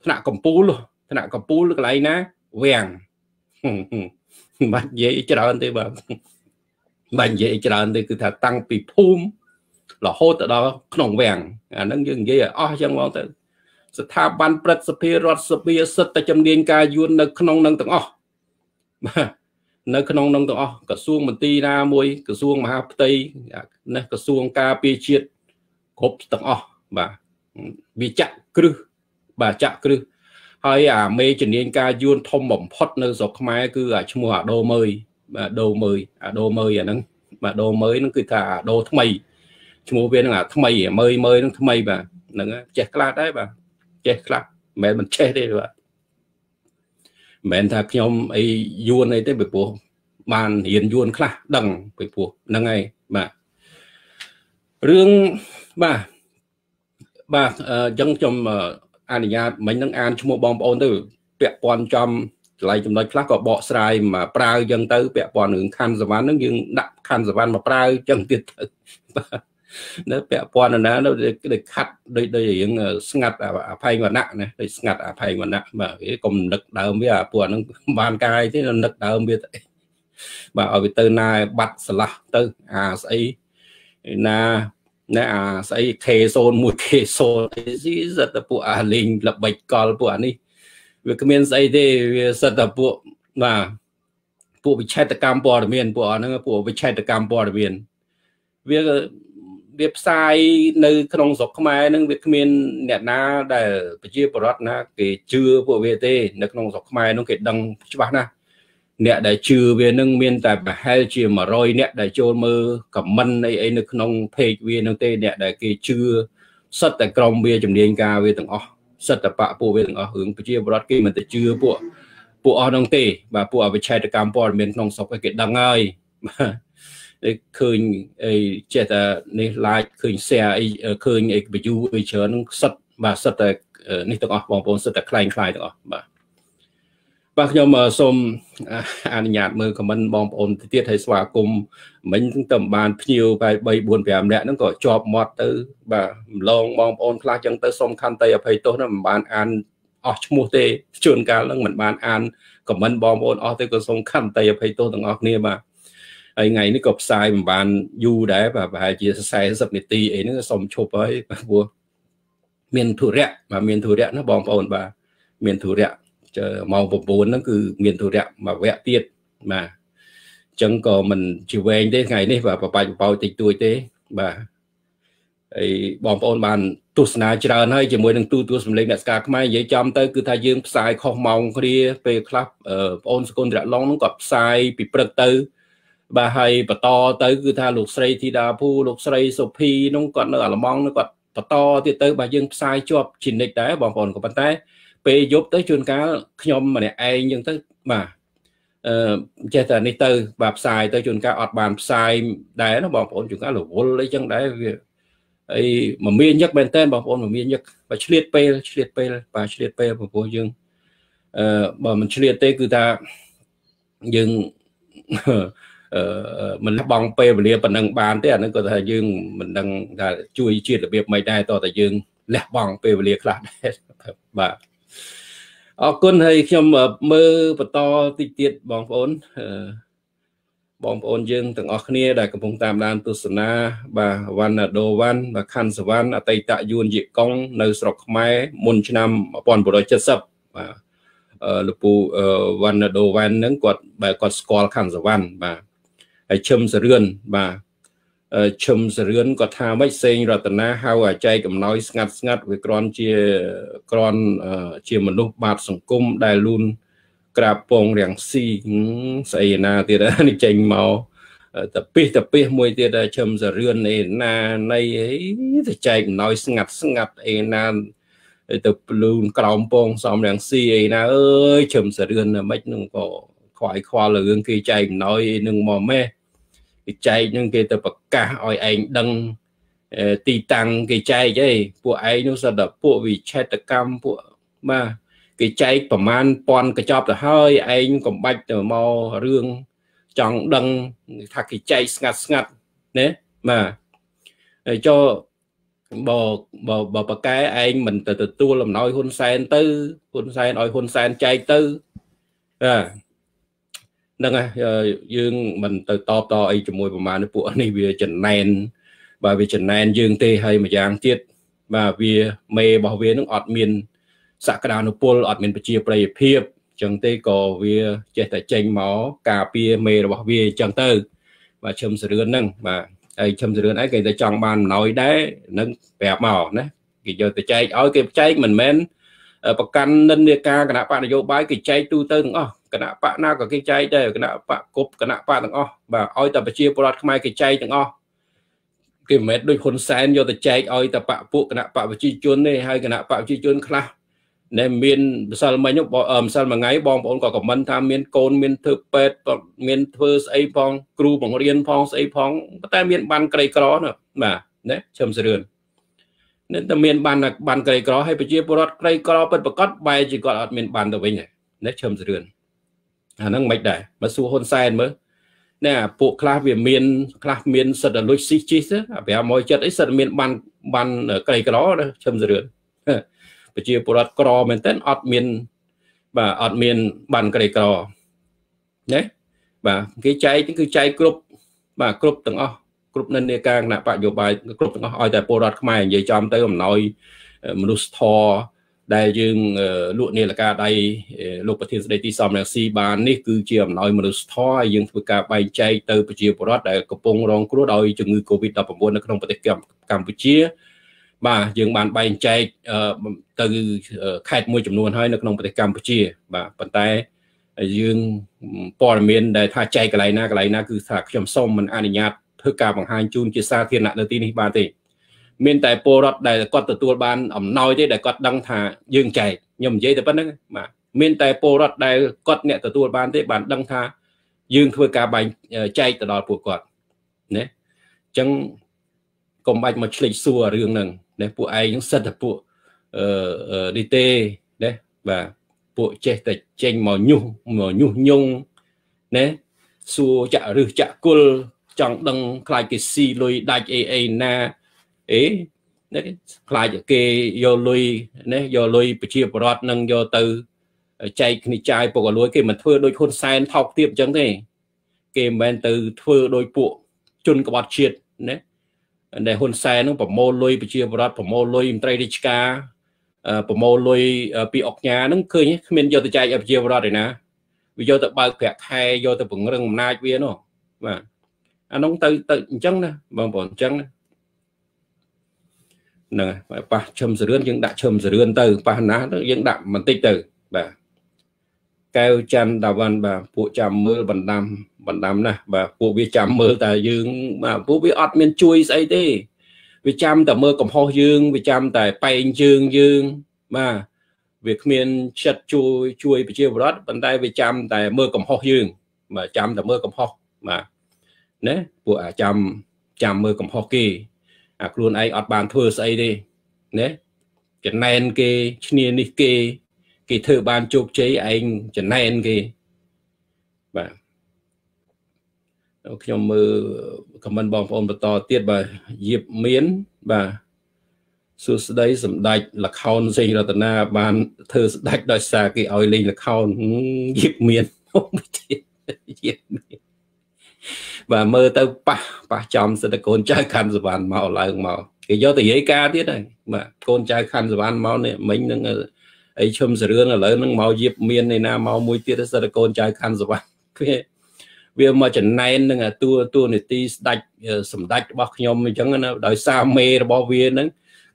Speaker 1: ថ្នាក់កំពូលថ្នាក់កំពូលកន្លែងណាវាំងបាទនិយាយច្រើនទេបាទបាទនិយាយច្រើនទេគឺថាតាំងពីភូមិរហូតទៅដល់ក្នុងវាំងអាហ្នឹងយើងនិយាយឲ្យអស់ចឹងមកទៅ ស្ថាប័នព្រឹទ្ធសភារដ្ឋសភាសិទ្ធតែជំនាញការយួននៅក្នុងនឹងទាំងអស់បាទនៅក្នុងនឹងទាំងអស់ក្រសួងមន្ទីរណាមួយក្រសួងមហាផ្ទៃណាក្រសួងការពារជាតិ គ្រប់ទាំងអស់បាទវាចាក់គ្រឹះបាទចាក់គ្រឹះហើយអាមេជំនាញការយួនធំបំផុតនៅស្រុកខ្មែរគឺអាឈ្មោះអាដូមើយបាទដូមើយអាដូមើយអាហ្នឹងបាទដូមើយហ្នឹងគឺថាអាដូថ្មីឈ្មោះវាហ្នឹងអាថ្មីមើយមើយហ្នឹងថ្មីបាទហ្នឹងចេះខ្លះដែរបាទចេះខ្លះមិនមែនមិនចេះទេបាទមិនមែនថាខ្ញុំអីយួនអីទេពីព្រោះបានរៀនយួនខ្លះដឹងពីព្រោះហ្នឹងហើយបាទរឿង បាទបាទអញ្ចឹងខ្ញុំអនុញ្ញាតមិញនឹងអានឈ្មោះបងប្អូនទៅពាក់ព័ន្ធចំកន្លែងចំណុចខ្លះក៏បកស្រាយមកប្រើអញ្ចឹងទៅពាក់ព័ន្ធរឿងខណ្ឌសវណ្ណហ្នឹងយើងដាក់ខណ្ឌសវណ្ណមកប្រើអញ្ចឹងទៀតទៅបាទនៅពាក់ព័ន្ធណានៅដូចខាត់ដូចដូចរឿងស្ងាត់អភ័យវណ្ណៈណាដូចស្ងាត់អភ័យវណ្ណៈបាទគេកុំនឹកដើមវាអាពួកហ្នឹងបានកាយទេនឹកដើមវាទៅបាទឲ្យវាទៅណាបាត់ស្លាស់ទៅអាស្អីណា ណាអាស្អី K01 K0 ស៊ីសិតតែពួកអាលេងល្បិចកលពួកអានេះវាគ្មានស្អីទេវាសិតតែពួកបាទពួកវិឆេតកម្មព័ត៌មានពួកហ្នឹងពួកវិឆេតកម្មព័ត៌មានវាវាផ្សាយនៅ ក្នុងស្រុកខ្មែរហ្នឹងវាគ្មានអ្នកណាដែលប្រជាពលរដ្ឋណា គេជឿពួកវាទេ នៅក្នុងស្រុកខ្មែរហ្នឹងគេដឹងច្បាស់ណាស់ អ្នកដែលជឿវានឹងមានតែប្រហែលជា100អ្នកដែលចូលមើលខមមិនអីអីនៅក្នុង page វានឹងទេអ្នកដែលគេជឿសិតតែក្រុមវាជំនាញការវាទាំងអស់សិតតែបកពួកវាទាំងអស់រឿងប្រជាពលរដ្ឋគេមិនទៅជឿពួកពួកអស់នឹងទេ បាទពួកអវិឆេតកម្មព័ត៌មានក្នុងស្រុកគេដឹងហើយបាទឃើញអីចេះតែនេះ like ឃើញ share អីឃើញអី view អីច្រើនហ្នឹងសិតបាទសិតតែនេះទាំងអស់បងប្អូនសិតតែខ្លាំងខ្លាយទាំងអស់បាទ បាទខ្ញុំសូមអនុញ្ញាតមើលខមមិនបងប្អូនទៀតឲ្យស្វាគមន៍មិញទៅបានភ្ញៀវបែ3 4 5នាក់ហ្នឹងក៏ជាប់មាត់ទៅបាទម្លងបងប្អូនខ្លះចឹងទៅសូមខន្តីអភ័យទោសណាមិនបានអានអស់ឈ្មោះទេជួនកាលហ្នឹងមិនបានអានខមមិនបងប្អូនអស់ទេក៏សូមខន្តីអភ័យទោសទាំងអស់គ្នាបាទហើយថ្ងៃនេះក៏ផ្សាយមិនបានយូរដែរបាទប្រហែលជា40នាទីអីហ្នឹងសូមឈប់ហើយព្រោះមានធុរៈបាទមានធុរៈណាបងប្អូនបាទមានធុរៈ ម៉ោង9ហ្នឹងគឺមានធុរៈមួយវគ្គទៀតបាទអញ្ចឹងក៏មិនជាវែងទេថ្ងៃនេះបាទបបាច់បបោតិចតួចទេបាទហើយបងប្អូនបានទស្សនាច្រើនហើយជាមួយនឹងទូទួលសម្លេងអ្នកស្ការខ្មែរនិយាយចំទៅគឺថាយើងផ្សាយខុសម៉ោងគ្នាពេលខ្លះបងអូនសកុនរៈឡុងហ្នឹងក៏ផ្សាយពីព្រឹកទៅបាទហើយបន្តទៅគឺថាលោកស្រីធីតាភូលោកស្រីសុភីនោះគាត់នៅអាឡម៉ង់នោះគាត់បន្តទៀតទៅបាទយើងផ្សាយជាប់ជានិច្ចដែរបងប្អូនក៏ប៉ុន្តែ ពេលយប់ទៅជួនកាលខ្ញុំម្នាក់ឯងអញ្ចឹងទៅបាទអឺចេះតែនេះទៅបាទផ្សាយទៅជួនកាលអត់បានផ្សាយដែរណាបងប្អូនជួនកាលរវល់អីចឹងដែរវាអីមមាញឹកមែនតើបងប្អូនមមាញឹកបើឆ្លៀតពេលឆ្លៀតពេលបាទឆ្លៀតពេលព្រោះយើងអឺបើមិនឆ្លៀតទេគឺថាយើងអឺមិនលះបង់ពេលវេលាប៉ុណ្ណឹងបានទេអានឹងក៏ថាយើងមិនដឹងថាជួយជាតិរបៀបមិនដែរតើតែយើងលះបង់ពេលវេលាខ្លះដែរបាទ អរគុណហើយខ្ញុំមើលបន្តតិចទៀតបងប្អូនបងប្អូនយើងទាំងអស់គ្នាដែលកំពុងតាមដានទស្សនា បាទវណ្ណដូវ៉ាន់បាទខាន់សវណ្ណអតីតយួនយិកុងនៅស្រុកខ្មែរមុនឆ្នាំ1970បាទលពូវណ្ណដូវ៉ាន់ហ្នឹងគាត់បែគាត់ស្គាល់ខាន់សវណ្ណបាទហើយឈឹមសរឿនបាទ ឈឹមសរឿនគាត់ថាម៉េចសេងរតនាហៅអាចែកកំណោយស្ងាត់ស្ងាត់វាគ្រាន់ជាគ្រាន់ជាមនុស្សបាតសង្គមដែលលូនក្រាបពងរាំងស៊ីស្អីណាទៀតនេះចេញមកតពិសតពិសមួយទៀតឈឹមសរឿនអីណានៃអីទៅចែកអំណោយស្ងាត់ស្ងាត់អីណាទៅលូនក្រោមពងសំរាំងស៊ីអីណាអើយឈឹមសរឿនមិននឹងក៏ខ្វាយខ្វល់រឿងគេចែកអំណោយនឹងមកម៉េះ គេចែកនឹងគេទៅប្រកាសឲ្យឯងដឹងទីតាំងគេចែកអីពួកឯងនោះសិតតែពួកវិឆេតកម្មពួកបាទគេចែកប្រមាណពាន់កញ្ចប់ទៅហើយឯងកំបាច់ទៅមករឿងចង់ដឹងថាគេចែកស្ងាត់ស្ងាត់ណាបាទហើយចុះបើបើបើបកែឯងមិនទៅទទួលអំណោយហ៊ុនសែនទៅហ៊ុនសែនឲ្យហ៊ុនសែនចែកទៅបាទ ហ្នឹងហើយយើងមិនទៅតបតអីជាមួយប្រមាណពួកនេះវាចំណែនបាទវាចំណែនយើងទេហើយម្យ៉ាងទៀតបាទវាមេរបស់វានឹងអត់មានសក្តានុពលអត់មានប្រជាប្រិយភាពចឹងទេក៏វាចេះតែចេញមកការពារមេរបស់វាចឹងទៅ បាទឈឹមសរឿនហ្នឹងបាទហើយឈឹមសរឿនឯងគេទៅចង់បានអំណោយដែរនឹងប្រាប់មកណាគេយកទៅចែកឲ្យគេចែកមិនមែនប្រកាន់និន្នាការគណៈបកនយោបាយគេចែកទូទៅទាំងអស់ គណៈបកណាក៏គេចែកដែរគណៈបកគប់គណៈបកទាំងអស់បាទឲ្យតែប្រជាពលរដ្ឋខ្មែរគេចែកទាំងអស់គេមិនមែនដូចហ៊ុនសែនយកទៅចែកឲ្យតែបកពួកគណៈបកប្រជាជនទេហើយគណៈបកប្រជាជនខ្លះណែមានម្សិលមិញម្សិលមួយថ្ងៃបងប្អូនក៏ខមមិនថាមានកូនមានធ្វើពេទ្យមានធ្វើស្អីផងគ្រូបង្រៀនផងស្អីផងតែមានបានក្រីក្រណាបាទណាឈឹមសរឿននេះតែមានបានបានក្រីក្រហើយប្រជាពលរដ្ឋក្រីក្រពិតប្រកបបែរជាគាត់អត់មានបានទៅវិញណាឈឹមសរឿន អាហ្នឹងមិនដែរបើសួរហ៊ុនសែនមើលណែពួកខ្លះវាមាន ខ្លះមានសិទ្ធិលុយស៊ីជីទៅអាប្រាមួយចិត្តអីសិទ្ធិមានបានបានក្រីក្រណាឈឹមសរឿនប្រជាពលរដ្ឋក្រមែនតើអត់មានបាទអត់មានបានក្រីក្រណាបាទគេចែកគឺចែកគ្រប់បាទគ្រប់ទាំងអស់គ្រប់និន្នាការគណៈបកយោបាយគ្រប់ទាំងអស់ឲ្យតែពលរដ្ឋខ្មែរនិយាយចំទៅអំណោយមនុស្សធម៌ ដែលយើងលក់នាឡិកាដៃលោកប្រធានស្ដីទីសំរងស៊ីបាននេះគឺជាអំណោយមនុស្សធម៌ហើយយើងធ្វើការបែងចែកទៅប្រជាពលរដ្ឋដែលកំពុងរងគ្រោះដោយជំងឺ Covid-19 នៅក្នុងប្រទេសកម្ពុជាបាទយើងបានបែងចែកទៅខេត្តមួយចំនួនហើយនៅក្នុងប្រទេសកម្ពុជា បាទប៉ុន្តែយើងព័ត៌មានដែលថាចែកកន្លែងណាកន្លែងណាគឺថាខ្ញុំសូមមិនអនុញ្ញាតធ្វើការបង្ហាញជូនជាសាធារណៈនៅទីនេះបានទេ មានតែពលរដ្ឋដែលគាត់ទទួលបានអំណោយទេដែលគាត់ដឹងថាយើងចែកខ្ញុំនិយាយតែប៉ុណ្្នឹងបាទមានតែពលរដ្ឋដែលគាត់អ្នកទទួលបានទេបានដឹងថាយើងធ្វើការបែងចែកទៅដល់ពួកគាត់ណាអញ្ចឹងកុំបាច់មកឆ្លេចសួររឿងហ្នឹងណាពួកឯងសិតតែពួកអឺនេះទេណាបាទពួកចេះតែចេញមកញុះមកញុះញង់ណាសួរចាក់រឹសចាក់គុលចង់ដឹងខ្លាចគេស៊ីលុយដាច់អីអីណា អេណាខ្លាចគេយកលុយណាយកលុយប្រជាពលរដ្ឋនឹងយកទៅចែកគ្នាចាយពុកលួយគេមិនធ្វើដូចហ៊ុនសែនថោកទាបអញ្ចឹងទេគេមិនមែនទៅធ្វើដោយពួកជនក្បត់ជាតិណាដែលហ៊ុនសែននឹងប្រមូលលុយប្រជាពលរដ្ឋប្រមូលលុយមន្ត្រីរាជការប្រមូលលុយពីអុកញ៉ាហ្នឹងឃើញគ្មានយកទៅចែកឲ្យប្រជាពលរដ្ឋទេណាវាយកទៅបើកប្រាក់ខែយកទៅពង្រឹងអំណាចវានោះបាទអានោះទៅទៅអញ្ចឹងណាបងប្អូនអញ្ចឹងណា ហ្នឹងហើយប៉ះឈឹមសរឿនយើងដាក់ឈឹមសរឿនទៅប៉ះណាយើងដាក់បន្តិចទៅបាទកែវច័ន្ទដាវ៉ាន់បាទពួកចាំមើលបណ្ដាំបណ្ដាំណាស់បាទពួកវាចាំមើលតែយើងបាទពួកវាអត់មានជួយស្អីទេវាចាំតែមើលកំហុសយើងវាចាំតែបែងជើងយើងបាទវាគ្មានចិត្តជួយជួយប្រជាពលរដ្ឋប៉ុន្តែវាចាំតែមើលកំហុសយើងបាទចាំតែមើលកំហុសបាទណាពួកអាចាំចាំមើលកំហុសគេ អាខ្លួនឯងអត់បានធ្វើស្អីទេណាចំណែនគេឈ្នានេះគេ គេធ្វើបានជោគជ័យឯងចំណែនគេបាទខ្ញុំមើលខមមិនបងប្អូនបន្តទៀតបាទយាបមានបាទសួស្ដីសម្ដេចលខោនសេងរតនាបានធ្វើស្ដេចដោយសារគេឲ្យលេងលខោនយាបមានទៀតយាបមាន បាទមើលទៅប៉ះប៉ះចំសិតកូនចៅខាន់សវណ្ណមកឡើងមកគេយកទៅនិយាយការទៀតហើយបាទកូនចៅខាន់សវណ្ណមកនេះមិញនឹងអីឈឹមសរឿនឥឡូវនឹងមកយាបមានឯណាមកមួយទៀតសិតកូនចៅខាន់សវណ្ណគេវាមកចំណែននឹងតួតួនីតិស្ដេចសម្ដេចរបស់ខ្ញុំអញ្ចឹងណាដោយសារមេរបស់វានឹង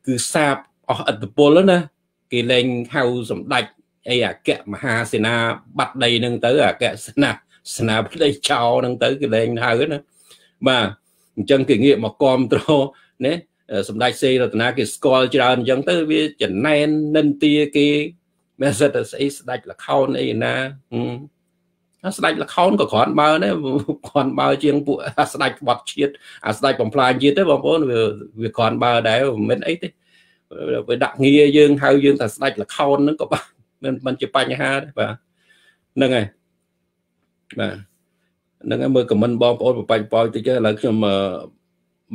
Speaker 1: គឺសាបអស់អត្តពលណាគេលែងហៅសម្ដេចអីអគ្គមហាសេនាបាត់ដីនឹងទៅអគ្គសេនា សេនាបតីចោនឹងទៅគេលែងហៅណាបាទអញ្ចឹងគេងាកមកគ្រប់គ្រងណាសម្ដេចសេរតនាគេស្គាល់ច្រើនអញ្ចឹងទៅវាចំណែននិន្ទាគេមិនសិតតែស្អីស្ដេចលខោនអីណាអាស្ដេចលខោនក៏គ្រាន់បើដែរគ្រាន់បើជាងពួកអាស្ដេចក្បត់ជាតិអាស្ដេចបំផ្លាញជាតិទេបងប្អូនវាវាគ្រាន់បើដែរមិនអីទេវាដាក់ងារយើងហៅយើងថាស្ដេចលខោនហ្នឹងក៏បាទមិនមិនជាបញ្ហាដែរបាទហ្នឹងហើយ បាទហ្នឹងហើយមើលខមមិនបងប្អូនបបាច់ប៉ោយតិចឥឡូវខ្ញុំ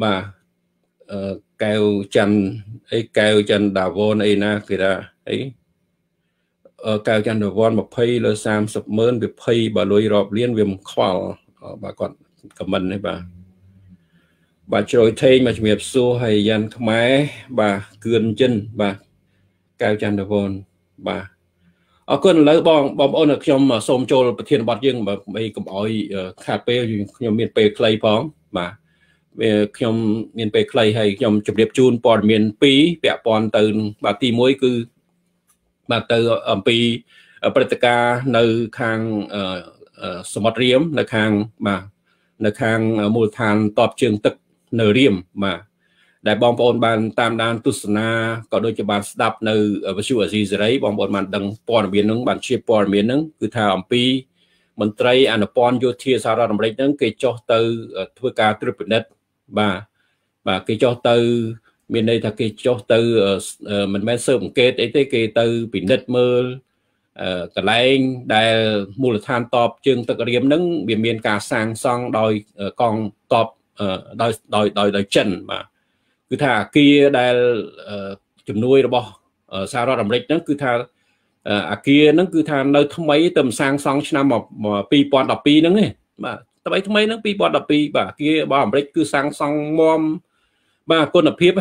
Speaker 1: បាទកែវច័ន្ទអីកែវច័ន្ទដាវនអីណាគេថាអីកៅចន្ទវ័ន20លើ30ម៉ឺនវា20បើលុយរាប់លានវាមិនខ្វល់បាទគាត់ខមមិននេះបាទបាទជ្រោយថេងមកជំរាបសួរហើយយ៉ាន់ខ្មែរបាទគឿនចិនបាទកៅចន្ទវ័នបាទ អរគុណឥឡូវបងបងប្អូនខ្ញុំសូមចូលប្រធានបទយើងបើកុំអោយខាតពេលខ្ញុំមានពេលខ្លីផងបាទវាខ្ញុំមានពេលខ្លីហើយខ្ញុំជម្រាបជូនព័ត៌មាន2ពាក់ព័ន្ធទៅបាទទី1គឺបាទទៅអំពីព្រឹត្តិការណ៍នៅខាងសមុទ្ររៀមនៅខាងបាទនៅខាងមូលដ្ឋានតបជើងទឹកនៅរៀមបាទ ដែលបងប្អូនបានតាមដានទស្សនាក៏ដូចជាបានស្ដាប់នៅវិទ្យុអាស៊ីសេរីបងប្អូនបានដឹងព័ត៌មានហ្នឹងបានជាព័ត៌មានហ្នឹងគឺថាអំពីមន្ត្រីអនុព័ន្ធយោធាសហរដ្ឋអាមេរិកហ្នឹងគេចុះទៅធ្វើការត្រួតពិនិត្យបាទបាទគេចុះទៅមានន័យថាគេចុះទៅមិនមែនស៊ើបអង្កេតអីទេគេទៅពិនិត្យមើលកន្លែងដែលមូលដ្ឋានតបជើងទឹករៀមហ្នឹងវាមានការសាងសង់ដោយកងតបដោយដោយដោយដោយចិនបាទ គឺថាអាគារដែលជំនួយរបស់សហរដ្ឋអាមេរិកហ្នឹងគឺថាអាគារហ្នឹងគឺថានៅថ្មីទៅសាងសង់ឆ្នាំ2012ហ្នឹងទេបាទថ្មីថ្មីហ្នឹង2012បាទអាគាររបស់អាមេរិកគឺសាងសង់មមបាទគុណភាព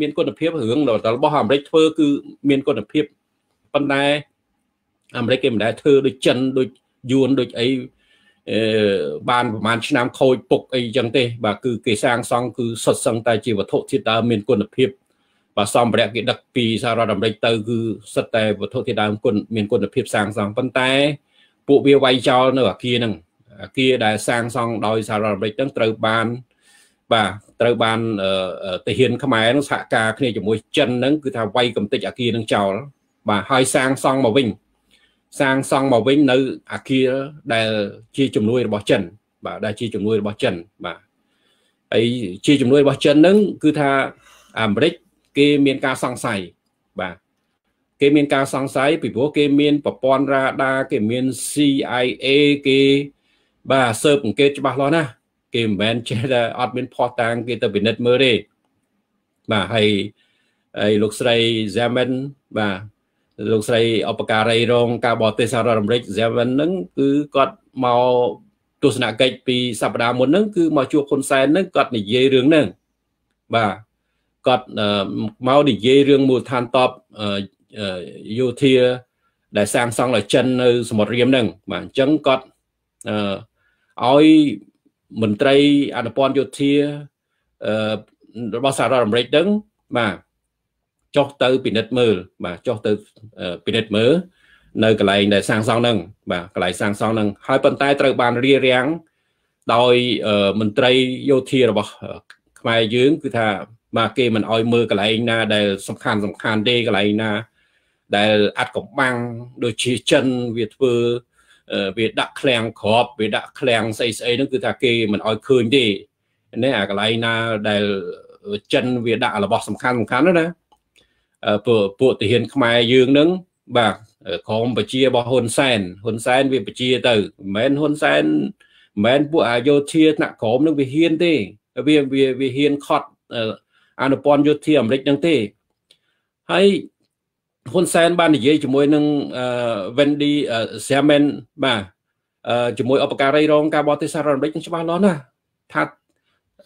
Speaker 1: មានគុណភាពរឿងរបស់អាមេរិកធ្វើគឺមានគុណភាពប៉ុន្តែអាមេរិកគេមិនដែលធ្វើដូចចិនដូចយួនដូចអីអឺ បានប្រហែលឆ្នាំខូចពុកអីចឹងទេ បាទគឺគេសាងសង់គឺសុទ្ធសឹងតែជាវត្ថុធាតុដើមមានគុណភាពបាទសម្ភារៈគេដឹកពីសហរដ្ឋអាមេរិកទៅគឺសិតតែវត្ថុធាតុដើមគុណមានគុណភាពសាងសង់ប៉ុន្តែពួកវាវាយចោលនៅអាគារហ្នឹងអាគារដែលសាងសង់ដោយសហរដ្ឋអាមេរិកហ្នឹងត្រូវបានបាទត្រូវបានទាហានខ្មែរនឹងសហការគ្នាជាមួយចិនហ្នឹងគឺថាវាយកំទេចអាគារនឹងចោលបាទហើយសាងសង់មកវិញ សាងសង់មកវិញនៅអាគារដែលជាជំនួយរបស់ចិនបាទដែលជាជំនួយរបស់ចិនបាទហើយជាជំនួយរបស់ចិនហ្នឹងគឺថាអាមេរិកគេមានការសង្ស័យបាទគេមានការសង្ស័យពីព្រោះគេមានប្រព័ន្ធរ៉ាដាគេមាន CIA គេបាទស៊ើបអង្កេតច្បាស់លាស់ណាស់គេមិនមែនចេះតែអត់មានផោះតាងគេទៅពិនិត្យមើលទេបាទហើយហើយលោកស្រី Zaman បាទ លោកស្រីអបការីរងការបរទេសសហរដ្ឋអាមេរិក Zaman ហ្នឹងគឺគាត់មកទស្សនកិច្ចពីសប្តាហ៍មុនហ្នឹងគឺមកជួបហ៊ុនសែនហ្នឹងគាត់និយាយរឿងហ្នឹងបាទគាត់មកនិយាយរឿងមូលដ្ឋានតបយោធាដែលសាងសង់ដោយចិននៅសមុទ្ររៀមហ្នឹងបាទអញ្ចឹងគាត់ឲ្យមន្ត្រីអនុព័ន្ធយោធាអឺរបស់សហរដ្ឋអាមេរិកហ្នឹងបាទ ចុះទៅពិនិត្យមើលបាទចុះទៅពិនិត្យមើលនៅកន្លែងដែលសាងសង់ហ្នឹងបាទកន្លែងសាងសង់ហ្នឹងហើយប៉ុន្តែត្រូវបានរៀបរៀងដោយមន្ត្រីយោធារបស់ខ្មែរយើងគឺថាបាទគេមិនអោយមើលកន្លែងណាដែលសំខាន់សំខាន់ទេកន្លែងណាដែលអាត់កំបាំងដូចជាចិនវាធ្វើវាដាក់ឃ្លាំងក្របវាដាក់ឃ្លាំងស្អីស្អីហ្នឹងគឺថាគេមិនអោយឃើញទេនេះអាកន្លែងណាដែលចិនវាដាក់របស់សំខាន់សំខាន់ណា ពួកពួកទាហានខ្មែរយើងហ្នឹងបាទក្រមបជារបស់ហ៊ុនសែនហ៊ុនសែនវាបជាទៅមិនមែនហ៊ុនសែនមិនមែនពួកអាយោធាថ្នាក់ក្រមនឹងវាហ៊ានទេវាវាវាហ៊ានខត់អនុព័ន្ធយោធាអាមេរិកហ្នឹងទេហើយហ៊ុនសែនបាននិយាយជាមួយនឹង Wendy Zeman បាទជាមួយឧបការីរងការបរទេសសហរដ្ឋអាមេរិកច្បាស់លាស់ណាថា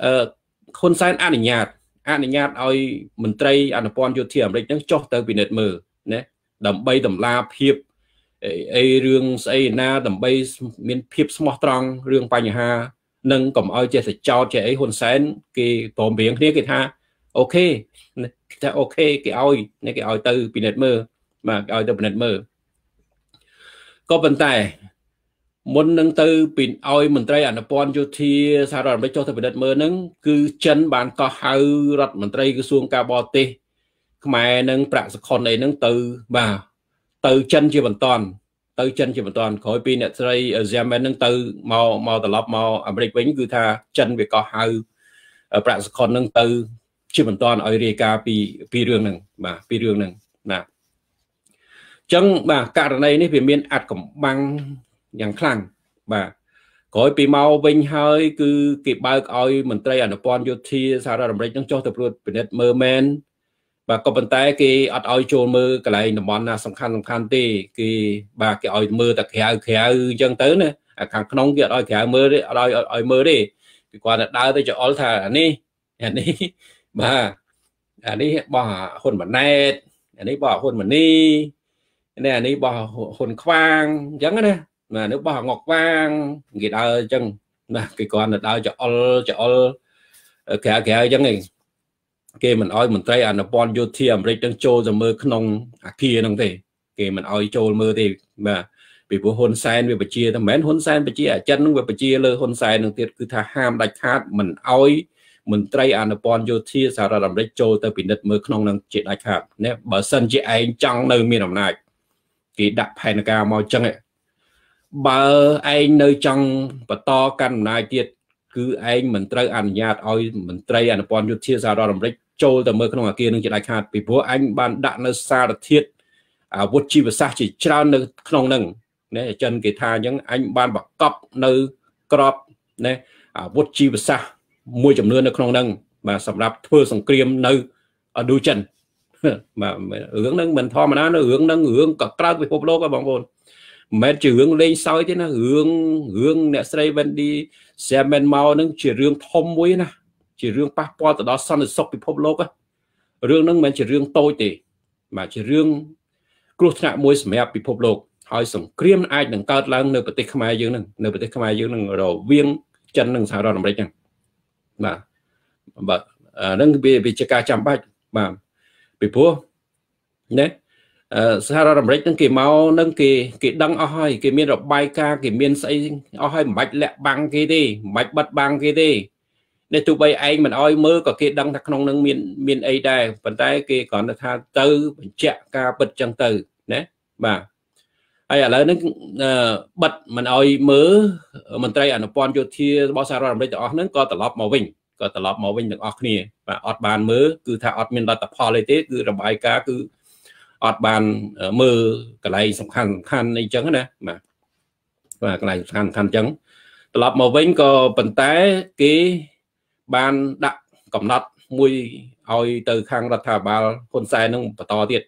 Speaker 1: អឺហ៊ុនសែនអនុញ្ញាត អនុញ្ញាតឲ្យមន្ត្រីអនុព័ន្ធយោធាអាមេរិកហ្នឹងចុះទៅពិនិត្យមើលណាដើម្បីតម្លាភាពអីរឿងស្អីណាដើម្បីមានភាពស្មោះត្រង់រឿងបញ្ហានឹងកុំឲ្យចេះតែចោតចេះអីហ៊ុនសែនគេព្រមព្រៀងគ្នាគេថា OK ថា OK គេឲ្យគេឲ្យទៅពិនិត្យមើលបាទឲ្យទៅពិនិត្យមើលក៏ប៉ុន្តែ មុននឹងទៅពីឲ្យមន្ត្រីអនុព័ន្ធយោធាសហរដ្ឋអាមេរិកចុះទៅពិនិត្យមើលហ្នឹងគឺចិនបានកោះហៅរដ្ឋមន្ត្រីក្រសួងការបរទេសខ្មែរនឹងប្រាក់សខុនអីហ្នឹងទៅបាទទៅចិនជាបន្តទៅចិនជាបន្តក្រោយពីអ្នកស្រី Xiamen ហ្នឹងទៅមកមកត្រឡប់មកអាមេរិកវិញគឺថាចិនវាកោះហៅប្រាក់សខុនហ្នឹងទៅជាបន្តឲ្យរាយការណ៍ពីពីរឿងហ្នឹងបាទពីរឿងហ្នឹងណាអញ្ចឹងបាទករណីនេះវាមានអត្តកំបាំង យ៉ាងខ្លាំងបាទក្រោយពីមកវិញហើយគឺគេបើកឲ្យមន្ត្រីអនុព័ន្ធយោធាសហរដ្ឋអាមេរិកនឹងចុះទៅព្រួតពិនិត្យមើលមែនបាទក៏ប៉ុន្តែគេអត់ឲ្យចូលមើលកន្លែងតំបន់ណាសំខាន់សំខាន់ទេគេបាទគេឲ្យមើលតែក្រៅក្រៅអញ្ចឹងទៅណាអាខាងក្នុងគេអត់ឲ្យក្រៅមើលទេអត់ឲ្យឲ្យមើលទេពីគាត់តែដើរទៅចអល់ថាអានេះអានេះបាទអានេះបោះហ៊ុនម៉ាណែតអានេះបោះហ៊ុនម៉ានីនេះអានេះបោះហ៊ុនខ្វាងអញ្ចឹងណា បាទនៅបោះងក់វាងគេដើរអញ្ចឹងណាគេគាត់ទៅដើរចអល់ចអល់ក្រៅក្រៅអញ្ចឹងឯងគេមិនអោយមន្ត្រីអនុព័ន្ធយោធាអាមេរិកនឹងចូលទៅមើលក្នុងអាគារហ្នឹងទេ គេមិនអោយចូលមើលទេបាទពីព្រោះហ៊ុនសែនវាបជាតែមិនមែនហ៊ុនសែនបជាអាចិននឹងវាបជាលើហ៊ុនសែននឹងទៀតគឺថាហាមដាច់ខាតមិនអោយមន្ត្រីអនុព័ន្ធយោធាសហរដ្ឋអាមេរិកចូលទៅពិនិត្យមើលក្នុងនឹងជាដាច់ខាតណាបើសិនជាឯងចង់នៅមានអំណាចគេដាក់ផែនការមកចឹង បើឯងនៅចង់បន្តកាន់អំណាចទៀតគឺឯងមិនត្រូវអនុញ្ញាតឲ្យមន្ត្រីអនុព័ន្ធយុធាសហរដ្ឋអាមេរិកចូលទៅមើលក្នុងអាគារនឹងជាដាច់ខាតពីព្រោះអញបានដាក់នៅសារធាតុអាវុធជីវសាស្ត្រជាច្រើននៅក្នុងនឹងណាចិនគេថាអញ្ចឹងអញបានបកប់នៅក្របណាអាវុធជីវសាស្ត្រមួយចំនួននៅក្នុងនឹងបាទសម្រាប់ធ្វើសង្គ្រាមនៅអឌូចិនបាទរឿងហ្នឹងមិនធម្មតានៅរឿងហ្នឹងរឿងក៏ក្រើកពិភពលោកហ្នឹងបងប្អូន មិនមែនជារឿងលេងសើចទេណារឿងរឿងអ្នកស្រី Wendy Sherman មកនឹងជារឿងធំមួយណាជារឿងប៉ះពាល់ទៅដល់សន្តិសុខពិភពលោករឿងហ្នឹងមិនមែនជារឿងតូចទេបាទជារឿងគ្រោះថ្នាក់មួយសម្រាប់ពិភពលោកហើយសង្គ្រាមអាចនឹងកើតឡើងនៅប្រទេសខ្មែរយើងហ្នឹងនៅប្រទេសខ្មែរយើងហ្នឹងរវាងចិននិងសហរដ្ឋអាមេរិកហ្នឹងបាទបាទអាហ្នឹងវាជាការចាំបាច់បាទពីព្រោះណា សហរដ្ឋអាមេរិកហ្នឹងគេមកហ្នឹងគេគេដឹងអស់ហើយគេមានរបាយការណ៍គេមានស្អីអស់ហើយមិនបាច់លាក់បាំងគេទេមិនបាច់បិទបាំងគេទេនេះទោះបីឯងមិនអោយមើលក៏គេដឹងថាក្នុងនឹងមានមានអីដែរប៉ុន្តែគេគ្រាន់តែថាទៅបញ្ជាក់ការពិតចឹងទៅណាបាទហើយឥឡូវហ្នឹងបិទមិនអោយមើលមន្ត្រីអនុព័ន្ធយោធារបស់សហរដ្ឋអាមេរិកទាំងអស់ហ្នឹងក៏ត្រឡប់មកវិញក៏ត្រឡប់មកវិញទាំងអស់គ្នាបាទអត់បានមើលគឺថាអត់មានលទ្ធផលអីទេគឺរបាយការណ៍គឺ អត់បានមើលកន្លែងសំខាន់សំខាន់អីចឹងណាបាទបាទកន្លែងសំខាន់សំខាន់ចឹងត្រឡប់មកវិញក៏ប៉ុន្តែគេបានដាក់កំណត់មួយឲ្យទៅខាងរដ្ឋាភិបាលហ៊ុនសែននឹងបន្តទៀត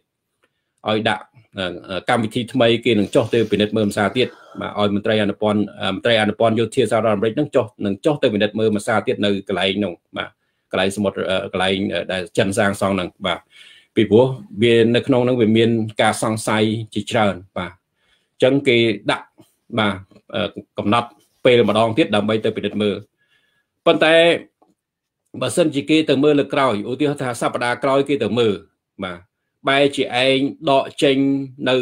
Speaker 1: ឲ្យដាក់កម្មវិធីថ្មីគេនឹងចុះទៅពិនិត្យមើលភាសាទៀតបាទឲ្យមន្ត្រីអនុព័ន្ធមន្ត្រីអនុព័ន្ធយោធាសហរដ្ឋអាមេរិកនឹងចុះនឹងចុះទៅពិនិត្យមើលភាសាទៀតនៅកន្លែងនោះបាទកន្លែងសមុទ្រកន្លែងដែលចិនសាងសង់ហ្នឹងបាទ ពីព្រោះវានៅក្នុងហ្នឹងវាមាន ការសង្ស័យជាច្រើនបាទអញ្ចឹងគេដាក់បាទកំណត់ពេលម្ដងទៀតដើម្បីទៅពិនិត្យមើលប៉ុន្តែបើសិនជាគេទៅមើលលើក្រោយឧទាហរណ៍ថាសប្តាហ៍ក្រោយគេទៅមើលបាទបែរជាឯងដកចេញនៅ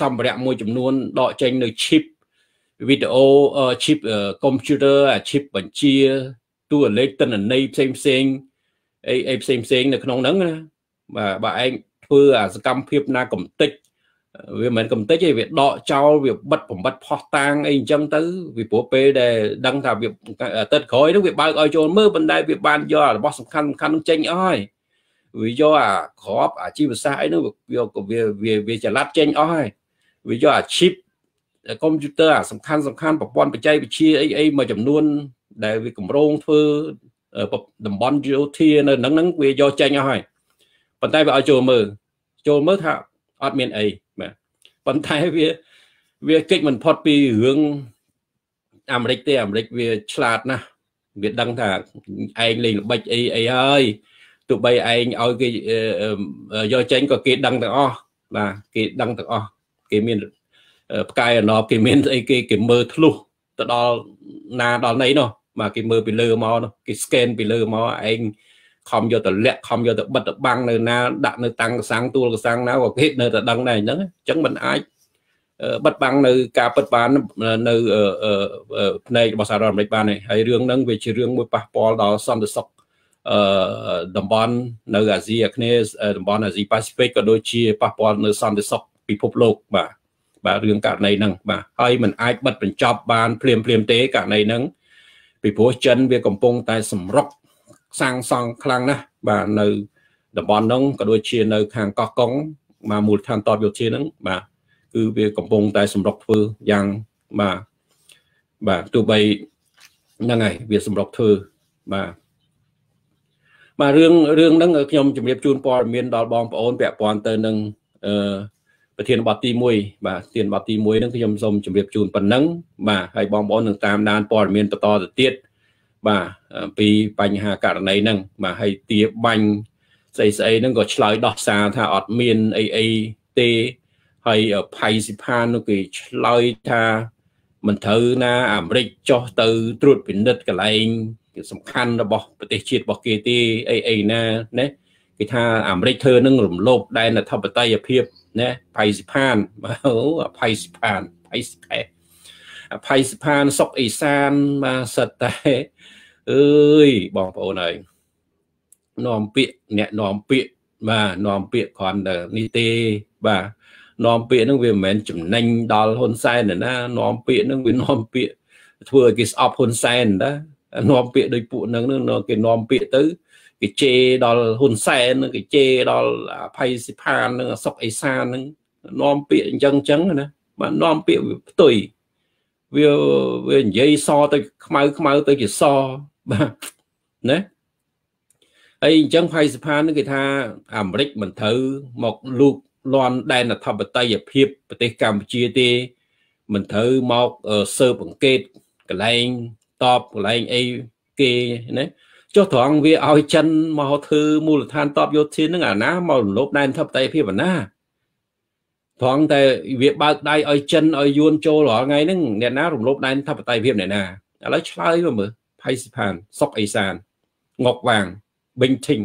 Speaker 1: សម្ភារៈមួយចំនួនដកចេញនៅ chip វីដេអូ chip computer អា chip បញ្ជាតួលេខតិនន័យផ្សេងផ្សេងអីអីផ្សេងផ្សេងនៅក្នុងហ្នឹងណា បាទបើឯងធ្វើអាសកម្មភាពណាកំតិចវាមិនកំតិចទេវាដកចោលវាបិទបំបត្តិផោះតាងអីអញ្ចឹងទៅវាព្រោះពេលដែលដឹងថាវាទឹកក្រោយនោះវាបើកឲ្យចូលមើលប៉ុន្តែវាបានយករបស់សំខាន់សំខាន់នឹងចេញអស់ហើយវាយកអាក្របអាជីវសាស្ត្រអីនោះវាវាវាចល័តចេញអស់ហើយវាយកអា chip កុំព្យូទ័រអាសំខាន់សំខាន់ប្រព័ន្ធបច្ចេកវិទ្យាអីអីមួយចំនួន ដែលវាកម្រងធ្វើតំបន់យោធានៅហ្នឹងហ្នឹងវាយកចេញអស់ហើយ ប៉ុន្តែវាឲ្យចូលមើលចូលមើលថាអត់មានអីបាទប៉ុន្តែវាវាកិច្ចមិនផុតពីរឿងអាមេរិកទេអាមេរិកវាឆ្លាតណាស់វាដឹងថាឯងលេងល្បិចអីអីហើយទោះបីឯងឲ្យគេយកចេញក៏គេដឹងទាំងអស់បាទគេដឹងទាំងអស់គេមានផ្កាយអណបគេមានអីគេគេមើលធ្លុះទៅដល់ណាដល់ណីនោះបាទគេមើលពីលើមកនោះគេ scan ពីលើមកឯង ខំយកទៅលាក់ខំយកទៅបិទទៅបាំងនៅណាដាក់នៅតាំងកសាំងទួលកសាំងណាក៏គេនៅតែដឹងដែរអញ្ចឹងអញ្ចឹងมันអាចបិទបាំងនៅការពិតបាននៅផ្នែករបស់សហរដ្ឋអាមេរិកបានហើយរឿងហ្នឹងវាជារឿងមួយប៉ះពាល់ដល់សន្តិសុខអឺតំបន់នៅអាស៊ីអាគ្នេយ៍តំបន់អាស៊ីប៉ាស៊ីហ្វិកក៏ដូចជាប៉ះពាល់នៅសន្តិសុខពិភពលោកបាទបាទរឿងករណីហ្នឹងបាទហើយมันអាចបិទបញ្ចប់បានភ្លាមភ្លាមទេករណីហ្នឹងពីព្រោះចិនវាកំពុងតែសម្រុក សាងសង់ខ្លាំងណាស់បាទនៅតំបន់ហ្នឹងក៏ដូចជានៅ ខាងកោះកុងមកមូលដ្ឋានតបយោធាហ្នឹងបាទគឺវាកំពុងតែសម្រុកធ្វើយ៉ាងបាទបាទទោះបីហ្នឹងហើយវាសម្រុកធ្វើបាទបាទរឿងរឿងហ្នឹងខ្ញុំជម្រាបជូនព័ត៌មានដល់បងប្អូនពាក់ព័ន្ធទៅនឹងអឺប្រធានបទទី1បាទប្រធានបទទី1ហ្នឹងខ្ញុំសូមជម្រាបជូនប៉ុណ្ណឹងបាទហើយបងប្អូននឹងតាមដានព័ត៌មានបន្តទៅទៀតបាទ ពីបញ្ហាករណីហ្នឹងបាទហើយទាបាញ់ស្អីស្អីហ្នឹងក៏ឆ្លើយដោះសារថាអត់មានអីអីទេហើយផៃសិផាននោះគេឆ្លើយថាមិនត្រូវណាអាមេរិកចោះទៅត្រួតពិនិត្យកន្លែងសំខាន់របស់ប្រទេសជាតិរបស់គេទេអីអីណាណាគេថាអាមេរិកធ្វើនឹងរំលោភដែនអធិបតេយ្យភាពណាផៃសិផានអូផៃសិផានផៃសិផែផៃសិផានសុកអេសានបាទសិតតែ អើយបងប្អូនហើយនាំពាក្យអ្នកនាំពាក្យបាទនាំពាក្យគ្រាន់តែនេះទេបាទនាំពាក្យហ្នឹងវាមិនមែនចំណេញដល់ហ៊ុនសែនទេណានាំពាក្យហ្នឹងវានាំពាក្យធ្វើឲ្យគេស្អប់ហ៊ុនសែនណានាំពាក្យដោយពួកហ្នឹងគេនាំពាក្យទៅគេជេរដល់ហ៊ុនសែនគេជេរដល់ភ័យសិផាននឹងសុកអេសាននឹងនាំពាក្យអញ្ចឹងអញ្ចឹងណាបាទនាំពាក្យផ្ទុយវាវានិយាយសទៅខ្មៅខ្មៅទៅជាស បាទណាហើយអញ្ចឹងភ័យសិផាននឹងគេថាអាមេរិកមិនត្រូវមកលូកលន់ដែនអធិបតេយ្យភាពប្រទេសកម្ពុជាទេ មិនត្រូវមកស៊ើបអង្កេតកន្លែងតបកន្លែងអីគេណាចុះត្រង់វាឲ្យចិនមកធ្វើមូលដ្ឋានតបយោធានឹងអាណាមករំលោភដែនធិបតេយ្យភាពអាណាត្រង់តែវាបើកដៃឲ្យចិនឲ្យយួនចូលរាល់ថ្ងៃហ្នឹងអ្នកណារំលោភដែនធិបតេយ្យភាពអ្នកណាឥឡូវឆ្លើយមកមើល ផៃសិផានសុកអេសានងុកវាងបេងធីង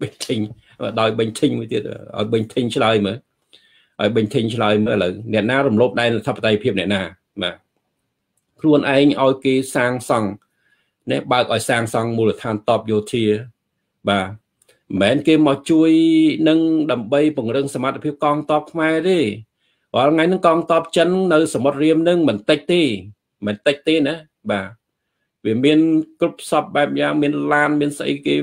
Speaker 1: បេងធីងដោយបេងធីងមួយទៀតឲ្យបេងធីងឆ្លើយមើលឲ្យបេងធីងឆ្លើយមើលឥឡូវអ្នកណារំលោភដែនធិបតេយ្យភាពអ្នកណាបាទខ្លួនឯងឲ្យគេសាងសង់នេះបើកឲ្យសាងសង់មូលដ្ឋានតបយោធាបាទមិនមែនគេមកជួយនឹងដើម្បីពង្រឹងសមត្ថភាពកងទ័ពខ្មែរទេរាល់ថ្ងៃហ្នឹងកងទ័ពចិននៅសមុទ្ររៀមហ្នឹងមិនតិចទេមិនតិចទេណាបាទ វាមានគ្រប់សពបែបយ៉ាងមានឡានមានស្អីគេ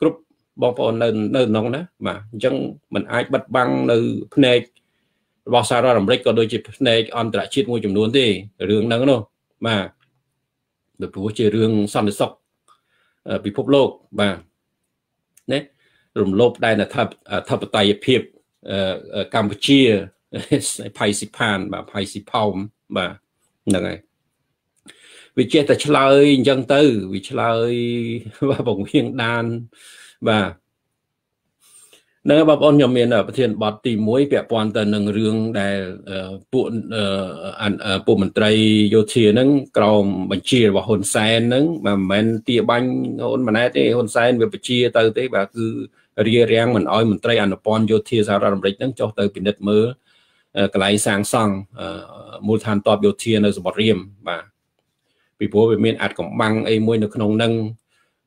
Speaker 1: គ្រប់បងប្អូននៅនៅក្នុងណាបាទអញ្ចឹងมันអាចបិទបាំងនៅភ្នែករបស់សហរដ្ឋអាមេរិកក៏ដូចជាភ្នែកអន្តរជាតិមួយចំនួនទេរឿងហ្នឹងនោះបាទពីព្រោះជារឿងសន្តិសុខពិភពលោកបាទណារំលោភដែនអធិបតេយ្យភាពកម្ពុជាផៃស៊ីផានបាទផៃស៊ីផោមបាទហ្នឹងហើយ វាចេះតែឆ្លើយអញ្ចឹងទៅវាឆ្លើយបាទបង្រៀងដានបាទនឹងបងប្អូនខ្ញុំមានប្រធានបទទី1ពាក់ព័ន្ធទៅនឹងរឿងដែលពួកពួកមន្ត្រីយោធាហ្នឹងក្រោមបញ្ជារបស់ហ៊ុនសែនហ្នឹងមិនមែនទាបាញ់ហ៊ុនម៉ាណែតទេហ៊ុនសែនវាបញ្ជាទៅទេបាទគឺរារាំងមិនអោយមន្ត្រីអនុព័ន្ធយោធាសហរដ្ឋអាមេរិកហ្នឹងចុះទៅពិនិត្យមើលកន្លែងសាងសង់មូលដ្ឋានតបយោធានៅសមុទ្ររៀមបាទ ពីព្រោះវាមានអាចកំបាំងអីមួយនៅក្នុងហ្នឹង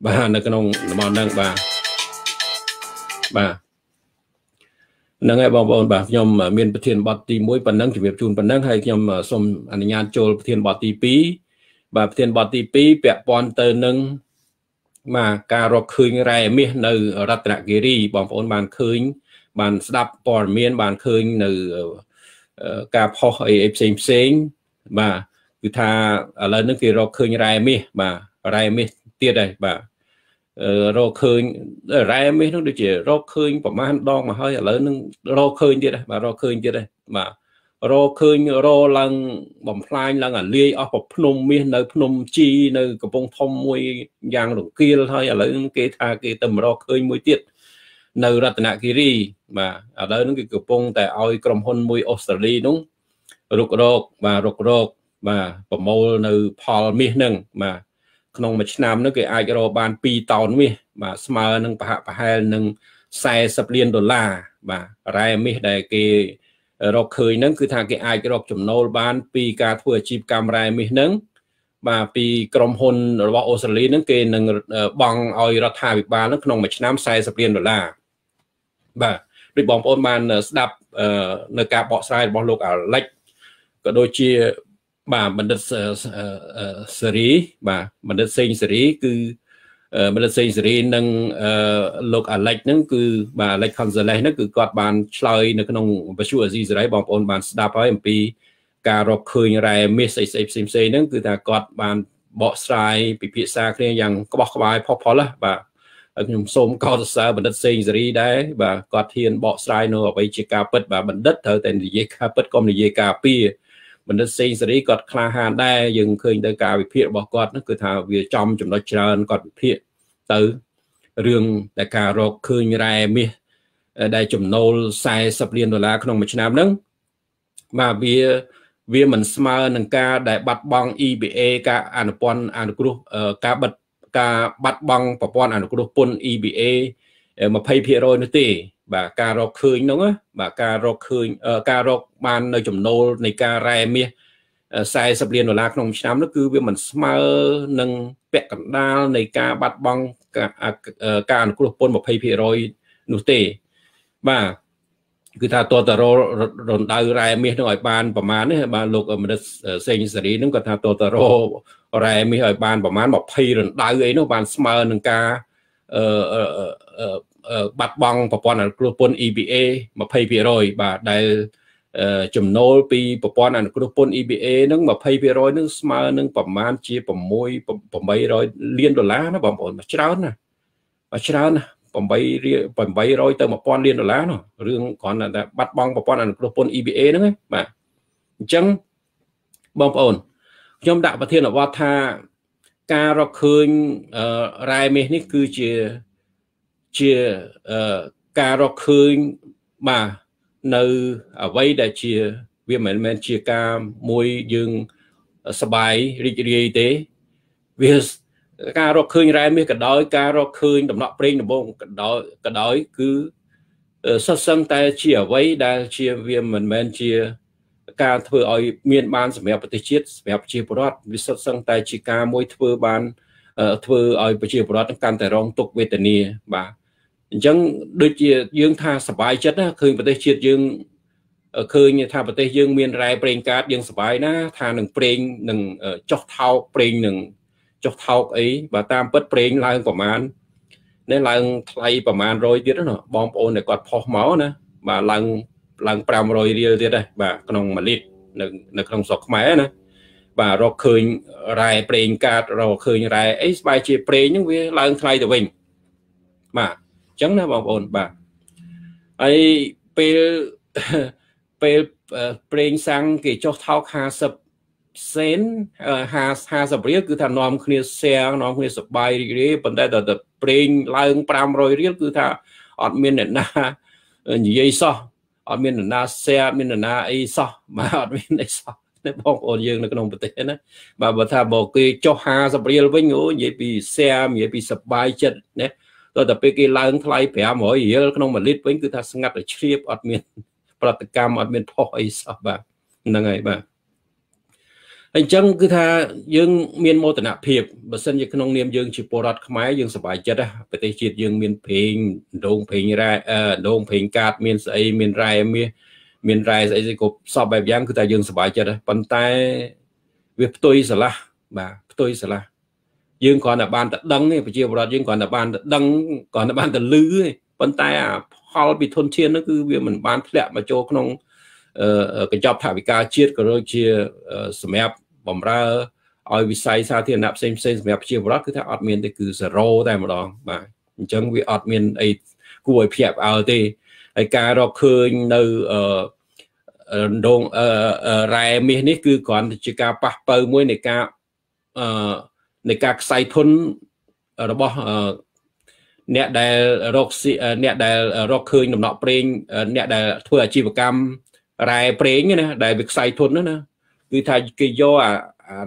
Speaker 1: បាទនៅក្នុងតំបន់ហ្នឹងបាទបាទហ្នឹងហើយបងប្អូនបាទខ្ញុំមានប្រធានបទទី1ប៉ុណ្ណឹងជម្រាបជូនប៉ុណ្ណឹងហើយខ្ញុំសូមអនុញ្ញាតចូលប្រធានបទទី2បាទប្រធានបទទី2ពាក់ព័ន្ធទៅនឹងបាទការរកឃើញរ៉ែមាសនៅរតនគិរីបងប្អូនបានឃើញ បានស្ដាប់ព័ត៌មានបានឃើញនៅការផុសអីផ្សេងផ្សេងបាទ គឺថាឥឡូវនេះគេរកឃើញរ៉ែមាសបាទរ៉ែមាសទៀតហើយបាទរកឃើញរ៉ែមាសនោះដូចជារកឃើញប្រហែលដងមកហើយឥឡូវនឹងរកឃើញទៀតបាទរកឃើញទៀតបាទរកឃើញរឡើងបំផ្លាញឡើងអាលាយអស់ប្រភ្នំមាសនៅភ្នំជីនៅកំពង់ធំមួយយ៉ាងរង្គាលហើយឥឡូវគេថាគេទៅរកឃើញមួយទៀតនៅរតនគិរីបាទឥឡូវហ្នឹងគឺកំពុងតែឲ្យក្រុមហ៊ុនមួយអូស្ត្រាលីនោះរុករកបាទរុករក បាទប្រមូលនៅផលមាសហ្នឹងបាទក្នុងមួយឆ្នាំនោះគេអាចរកបាន2តោនមាសបាទស្មើនឹងប្រហាក់ប្រហែលនឹង40លានដុល្លារបាទរ៉ែមាសដែលគេរកឃើញហ្នឹងគឺថាគេអាចរកចំណូលបាន ពីការធ្វើអាជីពកម្មរ៉ែមាសហ្នឹងបាទពីក្រុមហ៊ុនរបស់អូស្ត្រាលីហ្នឹងគេនឹងបង់ឲ្យរដ្ឋាភិបាលហ្នឹងក្នុងមួយឆ្នាំ40លានដុល្លារបាទដូចបងប្អូនបានស្ដាប់នៅការបកស្រាយរបស់លោកអាឡិចក៏ដូចជា បាទបណ្ឌិតសេរីបាទបណ្ឌិតសេងសេរីគឺបណ្ឌិតសេងសេរីនិងលោកអាឡិចហ្នឹងគឺបាទអាឡិចខុនសាឡេសហ្នឹងគឺគាត់បានឆ្លើយនៅក្នុងវិទ្យុអាស៊ីសេរីបងប្អូនបានស្ដាប់ហើយអំពីការរកឃើញរ៉ែមាសស្អីស្អីផ្សេងផ្សេងហ្នឹងគឺថាគាត់បានបកស្រាយពិភាក្សាគ្នាយ៉ាងក្បោះក្បាយផុសផុលបាទខ្ញុំសូមកោតសរសើរបណ្ឌិតសេងសេរីដែរបាទគាត់ហ៊ានបកស្រាយនៅអ្វីជាការពិតបាទបណ្ឌិតត្រូវតែនិយាយការពិតកុំនិយាយការពី បណ្ឌិតសេងសេរីគាត់ក្លាហានដែរយើងឃើញទៅការវិភាគរបស់គាត់នោះគឺថាវាចំចំណុចច្រើនគាត់វិភាគទៅរឿងតែការរកឃើញរ៉ែមាសដែលចំណូល40លានដុល្លារក្នុងមួយឆ្នាំហ្នឹងបាទវាវាមិនស្មើនឹងការដែលបាត់បង់ EBA ការអនុព័ន្ធអនុគ្រោះការបិទការបាត់បង់ប្រព័ន្ធអនុគ្រោះពន្ធ EBA 20%នោះទេ បាទការរកឃើញនោះបាទការរកឃើញការរកបាននៅចំណូលនៃការរ៉ែមាស40លានដុល្លារក្នុងឆ្នាំនោះគឺវាមិនស្មើនឹងពាក់កណ្ដាលនៃការបាត់បង់ការអនុគ្រោះពន្ធ20%នោះទេបាទគឺថាតតររណ្ដៅរ៉ែមាសនឹងឲ្យបានប្រមាណនេះបាទលោកមនិតសេងសេរីនឹងគាត់ថាតតររ៉ែមាសឲ្យបានប្រមាណ20រណ្ដៅអីនោះបានស្មើនឹងការអឺ បាត់បង់ប្រព័ន្ធអនុគ្រោះពន្ធ EBA 20%បាទដែលចំណូលពីប្រព័ន្ធអនុគ្រោះពន្ធ EBA ហ្នឹង20%ហ្នឹងស្មើនឹងប្រមាណជា6 800លានដុល្លារណាបងប្អូនច្រើនណាច្រើនណា8 800ទៅ1000លានដុល្លារនោះរឿងគ្រាន់តែបាត់បង់ប្រព័ន្ធអនុគ្រោះពន្ធ EBA ហ្នឹងបាទអញ្ចឹងបងប្អូនខ្ញុំដាក់ប្រធានបទថាការរកឃើញរ៉ែមាសនេះគឺជា ជាការរកឃើញបាទនៅអ្វីដែលជាវាមិនមែនជាការមួយយើងសបាយរីករាយទេវាការរកឃើញរ៉ែមាសក៏ដោយការរកឃើញដំណក់ប្រេងដំបងក៏ដោយក៏ដោយគឺសុទ្ធសឹងតែជាអ្វីដែលជាវាមិនមែនជាការធ្វើឲ្យមានបានសម្រាប់ប្រទេសជាតិសម្រាប់ប្រជាពលរដ្ឋវាសុទ្ធសឹងតែជាការមួយធ្វើបានធ្វើឲ្យប្រជាពលរដ្ឋកាន់តែរងទុក្ខវេទនាបាទ អញ្ចឹងដូចជាយើងថាសบายចិត្តណាឃើញប្រទេសជាតិយើងឃើញថាប្រទេសយើងមានរ៉ែប្រេងកាតយើងសบายណាថានឹងប្រេងនឹងចុះថោកប្រេងនឹងចុះថោកអីបើតាមពិតប្រេងឡើងប្រមាណនេះឡើងថ្លៃប្រមាណ100ទៀតណាបងប្អូនដែលគាត់ផុសមកណាបាទឡើងឡើង500រៀលទៀតដែរបាទក្នុង1លីត្រនៅនៅក្នុងស្រុកខ្មែរណាបាទរកឃើញរ៉ែប្រេងកាតរកឃើញរ៉ែអីស្បែកជាប្រេងហ្នឹងវាឡើងថ្លៃទៅវិញបាទ ចឹងណាបងប្អូនបាទហើយពេលពេលប្រេងសាំងគេចុះថោក50សេន50រៀលគឺថានាំគ្នាសែងនាំគ្នាសបាយរីករាយប៉ុន្តែដល់តែប្រេងឡើង500រៀលគឺថាអត់មានអ្នកណានិយាយសោះអត់មានអ្នកណាសែអត់មានអ្នកណាអីសោះបាទអត់មានអីសោះនេះបងប្អូនយើងនៅក្នុងប្រទេសណាបាទបើថាបើគេចុះ50រៀលវិញអូនិយាយពីសែនិយាយពីសបាយចិត្តណា ដល់តែពេលគេឡើងថ្លៃ500រៀលក្នុង1លីត្រវិញគឺថាស្ងាត់តែជ្រាបអត់មាន ប្រតិកម្មអត់មានផុសអីសោះបាទហ្នឹងហើយបាទអញ្ចឹងគឺថាយើងមានមោទនភាពបើសិនជាក្នុងនាមយើងជាពលរដ្ឋខ្មែរយើងសប្បាយចិត្តណាប្រទេសជាតិយើងមានព្រេងដងព្រេងរ៉ែដងព្រេងកាតមានស្អីមានរ៉ែមាសមានរ៉ែស្អីស្អីគ្រប់សពបែបយ៉ាងគឺថាយើងសប្បាយចិត្តប៉ុន្តែវាផ្ទុយស្រឡះបាទផ្ទុយស្រឡះ យើងគ្រាន់តែបានតែដឹងទេប្រជាពលរដ្ឋយើងគ្រាន់តែបានតែដឹងគ្រាន់តែបានតែលឺទេប៉ុន្តែអាផលពីធនធាននោះគឺវាមិនបានធ្លាក់មកចូលក្នុងកញ្ចប់ថវិកាជាតិក៏ដូចជាសម្រាប់បំរើឲ្យវិស័យសាធារណៈផ្សេងផ្សេងសម្រាប់ប្រជាពលរដ្ឋគឺថាអត់មានទេគឺ0តែម្ដងបាទអញ្ចឹងវាអត់មានអីគួរឲ្យភ្ញាក់ផ្អើលទេហើយការរកឃើញនៅដងរ៉ែមាសនេះគឺគ្រាន់តែជាការប៉ះបើមួយនៃការអឺ នៃការខ្សែធនរបស់អ្នកដែលរកអ្នកដែលរកឃើញដំណក់ប្រេងអ្នកដែលធ្វើអាជីវកម្មរ៉ែប្រេងណាដែលវាខ្សែធនណាគឺថាគេយកអា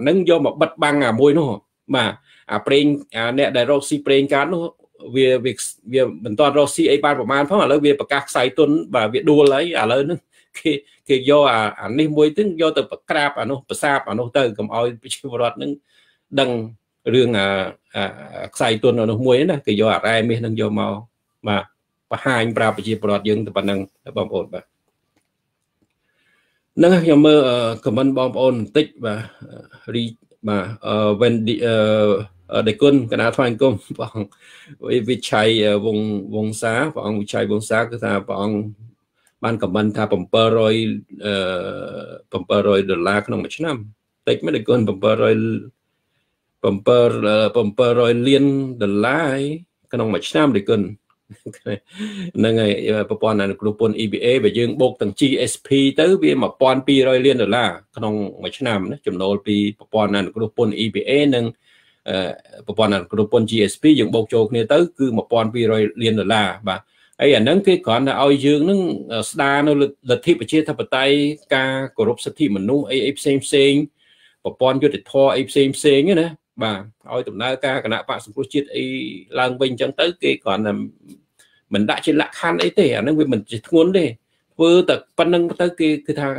Speaker 1: ហ្នឹងយកមកបិទបាំងអាមួយនោះបាទអាប្រេងអាអ្នកដែលរកស៊ីប្រេងកាតនោះវាវាមិនទាន់រកស៊ីអីបានប្រហែលផងឥឡូវវាប្រកាសខ្សែទុនបាទវាដួលហើយឥឡូវហ្នឹងគេគេយកអាអានេះមួយទៅយកទៅប្រក្រាបអានោះប្រសាបអានោះទៅកុំឲ្យប្រជាពលរដ្ឋហ្នឹងដឹង រឿងអាខ្សែទុនអានោះមួយណាគេយកអារ៉ែមាសហ្នឹងយកមកបាទបង្ហាញប្រាប់ប្រជាពលរដ្ឋយើងទៅប៉ុណ្ណឹងបងប្អូនបាទនឹងខ្ញុំមើលខមមិនបងប្អូនបន្តិចបាទរីបាទ Wendy ដេគុណកណាថ្វាយអង្គមបងវិឆ័យវងវងសាព្រះអង្គវិឆ័យវងសាគឺថាព្រះអង្គបានខមមិនថា700 700ដុល្លារក្នុងមួយឆ្នាំតិចមែនដេគុណ700 700លានដុល្លារក្នុងមួយឆ្នាំដេគុណហ្នឹងហើយប្រព័ន្ធអនុគ្រោះពន្ធ EBA បើយើងបូកទាំង GSP ទៅវា1200លានដុល្លារក្នុងមួយឆ្នាំណាចំណូលពីប្រព័ន្ធអនុគ្រោះពន្ធ EBA និងប្រព័ន្ធអនុគ្រោះពន្ធ GSP យើងបូកចូលគ្នាទៅគឺ1200លានដុល្លារបាទហើយអាហ្នឹងគេគ្រាន់តែឲ្យយើងនឹងស្ដារនៅលទ្ធិប្រជាធិបតេយ្យការគោរពសិទ្ធិមនុស្សអីអីផ្សេងផ្សេងប្រព័ន្ធយុត្តិធម៌អីផ្សេងផ្សេងណា បាទឲ្យដំណើរការគណៈបកសង្គ្រោះជាតិអីឡើងវិញអញ្ចឹងទៅគេគ្រាន់តែមិនដាក់ជាលក្ខខណ្ឌអីទេអានឹងវាមិនជាធ្ងន់ទេធ្វើតែប៉ុណ្្នឹងទៅគេគឺថា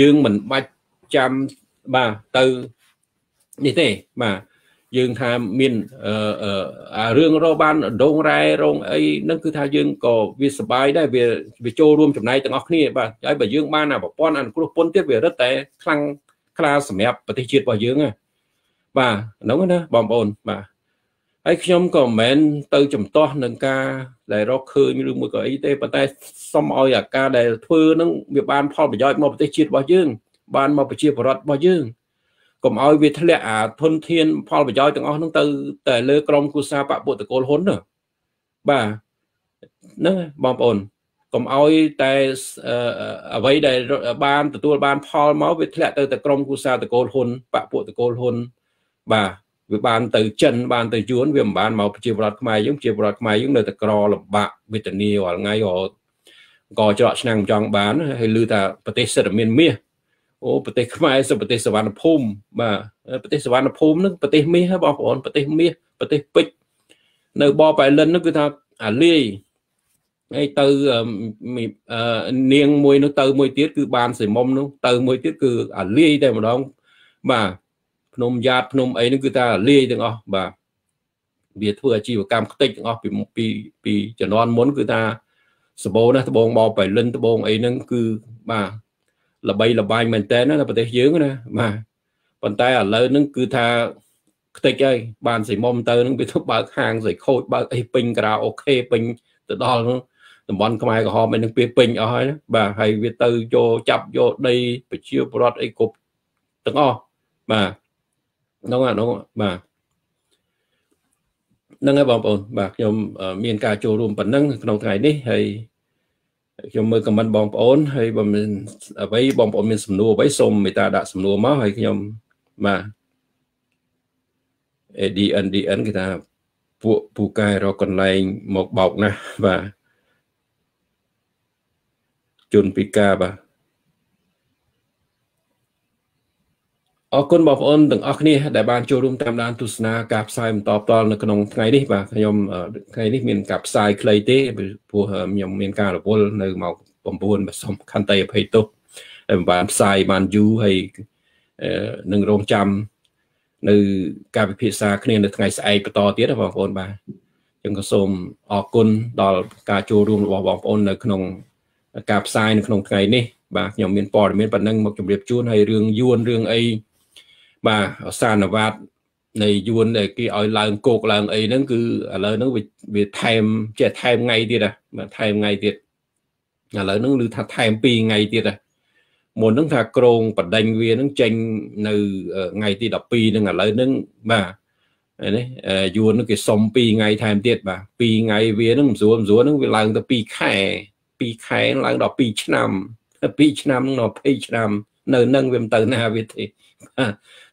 Speaker 1: យើងមិនបាច់ចាំបាទទៅនេះទេបាទយើងថាមានអារឿងរបានដងរ៉ែរងអីហ្នឹងគឺថាយើងក៏វាសបាយដែរវាវាចូលរួមចំណែកទាំងអស់គ្នាបាទហើយបើយើងបានប្រព័ន្ធអនុគ្រោះពន្ធទៀតវារឹតតែខ្លាំងខ្លាសម្រាប់ប្រទេសជាតិរបស់យើងណា បាទហ្នឹងណាបងប្អូនបាទហើយខ្ញុំក៏មិនមែនទៅចំទាស់នឹងការដែលរកឃើញឬមួយក៏អីទេប៉ុន្តែសុំឲ្យអាការដែលធ្វើហ្នឹងវាបានផលប្រយោជន៍មកប្រទេសជាតិរបស់យើង បានមកប្រជាពលរដ្ឋរបស់យើងកុំឲ្យវាធ្លាក់អាធនធានផលប្រយោជន៍ទាំងអស់ហ្នឹងទៅតែលើក្រមគូសាបពុតកូលហ៊ុនណាបាទហ្នឹងបងប្អូនកុំឲ្យតែអ្វីដែលបានទទួលបានផលមកវាធ្លាក់ទៅតែក្រមគូសាតកូលហ៊ុនបពុតកូលហ៊ុន បាទវាបានទៅចិនបានទៅយួនវាមិនបានមកប្រជាពលរដ្ឋខ្មែរយើងប្រជាពលរដ្ឋខ្មែរយើងនៅតែក្រលំបាកវេទនារាល់ថ្ងៃក៏ក៏ច្រកឆ្នាំងចង់បានហើយឮថាប្រទេសសិទ្ធិមានមាសអូប្រទេសខ្មែរសុប្រទេសសវណ្ណភូមិបាទប្រទេសសវណ្ណភូមិនឹងប្រទេសមាសបងប្អូនប្រទេសមាសប្រទេសពេជ្រនៅបបៃលិននោះគឺថាអាលាយហើយទៅនាងមួយនោះទៅមួយទៀតគឺបានសិមុំនោះទៅមួយទៀតគឺអាលាយតែម្ដងបាទ ភ្នំយ៉ាតភ្នំអីហ្នឹងគឺថាលាយទាំងអស់បាទវាធ្វើអាជីវកម្មខ្ទេចទាំងអស់ពីពីពីជំនាន់មុនគឺថាសបោណាត្បូងបបៃលិនត្បូងអីហ្នឹងគឺបាទល្បីល្បាញមែនតើណាប្រទេសយើងណាបាទប៉ុន្តែឥឡូវហ្នឹងគឺថាខ្ទេចហើយបានសៃមុំទៅហ្នឹងវាទៅបើកហាងសៃខូចបើកអីពេញការ៉ាអូខេពេញទៅដល់តំបន់ខ្មែរក្រហមឯនឹងពេលពេញអស់ហើយបាទហើយវាទៅយកចាប់យកដីប្រជាពលរដ្ឋអីគ្រប់ទាំងអស់បាទ ហ្នឹងហ្នឹងបាទហ្នឹងហើយបងប្អូនបាទខ្ញុំមានការចូលរួមប៉ុណ្ណឹងក្នុងថ្ងៃនេះហើយខ្ញុំមើលខមមិនបងប្អូនហើយបើមានអ្វីបងប្អូនមានសំណួរអ្វីសូមមេត្តាដាក់សំណួរមកហើយខ្ញុំបាទ ADNDN គេថាពួកពូកែរកកន្លែងមកបោកណាស់បាទជន់ពីការបាទ អរគុណបងប្អូនទាំងអស់គ្នាដែលបានចូលរួមតាមដានទស្សនាការផ្សាយបន្តផ្ទាល់នៅក្នុងថ្ងៃនេះបាទខ្ញុំថ្ងៃនេះមានការផ្សាយខ្លីទេព្រោះខ្ញុំមានការរវល់នៅម៉ោង9បាទសូមខន្តីអភ័យទោសដែលបានផ្សាយបានយូរហើយនឹងរងចាំនៅការពិភាក្សាគ្នានៅថ្ងៃស្អែកបន្តទៀតបងប្អូនបាទខ្ញុំក៏សូមអរគុណដល់ការចូលរួមរបស់បងប្អូននៅក្នុងការផ្សាយនៅក្នុងថ្ងៃនេះបាទខ្ញុំមានព័ត៌មានប៉ុណ្ណឹងមកជម្រាបជូនហើយរឿងយួនរឿងអី បាទសានវត្តនៃយួនដែលគេឲ្យឡើងគោកឡើងអីហ្នឹងគឺឥឡូវហ្នឹងវាថែមចេះថែមថ្ងៃទៀតហ៎បាទថែមថ្ងៃទៀតឥឡូវហ្នឹងឮថាថែម2ថ្ងៃទៀតហ៎មុនហ្នឹងថាក្រងបដិញវាហ្នឹងចេញនៅថ្ងៃទី12ហ្នឹងឥឡូវហ្នឹងបាទនេះយួនហ្នឹងគេសុំ2ថ្ងៃថែមទៀតបាទ2ថ្ងៃវាហ្នឹងមិនស្រួលមិនស្រួលហ្នឹងវាឡើងទៅ2ខែ2ខែឡើងដល់2ឆ្នាំ2ឆ្នាំដល់20ឆ្នាំនៅនឹងវាមិនទៅណាវាទេ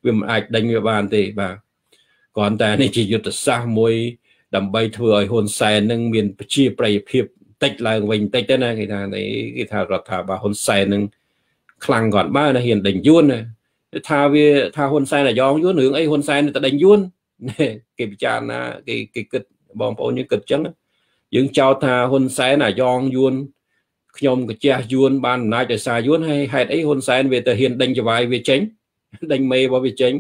Speaker 1: វាមិនអាចដេញវាបានទេបាទគ្រាន់តែនេះជាយុទ្ធសាស្ត្រមួយ ដើម្បីធ្វើឲ្យហ៊ុនសែននឹងមានប្រជាប្រិយភាពតិចឡើងវិញតិចទៅណាគេថាគេថារដ្ឋាភិបាលហ៊ុនសែននឹងខ្លាំងគាត់បើណាហ៊ានដេញយួនថាវាថាហ៊ុនសែនអាយ៉ងយួនរឿងអីហ៊ុនសែនទៅដេញយួនគេពិចារណាគេគេគិតបងប្អូនយើងគិតចឹងយើងចោទថាហ៊ុនសែនអាយ៉ងយួនខ្ញុំកាជះយួនបានអំណាចដោយសារយួនហើយហេតុអីហ៊ុនសែនវាទៅហ៊ានដេញចវាយវាចេញ ដេញមេរបស់វាចេញ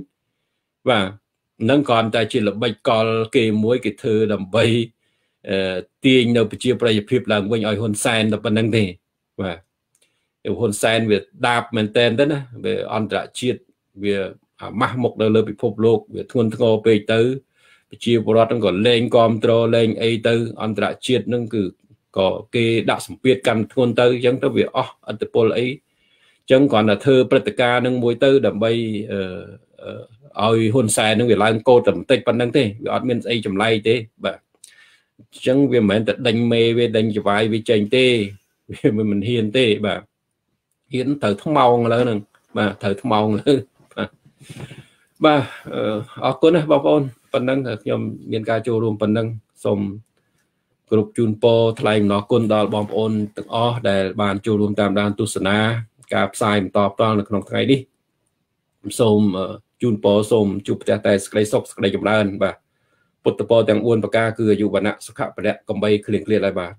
Speaker 1: បាទនឹងគ្រាន់តែជាល្បិចកលគេមួយគេធ្វើដើម្បីទាញនៅប្រជាប្រិយភាពឡើងវិញឲ្យហ៊ុនសែនតែប៉ុណ្្នឹងទេបាទហ៊ុនសែនវាដាបមែនតែនទៅណាវាអន្តរជាតិវាអាម៉ាស់មុខនៅលើពិភពលោកវាធ្ងន់ធ្ងរពេកទៅប្រជាពលរដ្ឋហ្នឹងក៏លែងគ្រប់គ្រងលែងអីទៅ អន្តរជាតិហ្នឹងគឺក៏គេដាក់សម្ពាធកាន់ធ្ងន់ទៅអញ្ចឹងទៅវាអស់អត្តពលអីអញ្ចឹងគ្រាន់តែធ្វើព្រឹត្តិការណ៍នឹងមួយទៅដើម្បីអឺឲ្យហ៊ុនសែននឹងវាឡើងកោតតែបន្តិចប៉ុណ្្នឹងទេវាអត់មានស្អីចម្លែកទេបាទអញ្ចឹងវាមិនមែនតែដេញមេវាដេញចវាយវាចេញទេវាមិនហ៊ានទេបាទហ៊ានត្រូវថ្មោងឥឡូវហ្នឹងបាទត្រូវថ្មោងលើបាទបាទអរគុណណាបងប្អូនប៉ុណ្ណឹងខ្ញុំមានការចូលរួមប៉ុណ្ណឹងសូមគ្រប់ជូនពរថ្លែងអំណរគុណដល់បងប្អូនទាំងអស់ដែលបានចូលរួមតាមដានទស្សនា ការផ្សាយបន្តផ្ទាល់នៅក្នុងថ្ងៃនេះសូមជូនពរសូមជួបផ្ទះតែសេចក្តីសុខសេចក្តីចម្រើនបាទពុទ្ធពរទាំង4ប្រការគឺអាយុវណ្ណៈសុខៈពលៈកំបីគ្លៀងគ្លាតហើយបាទ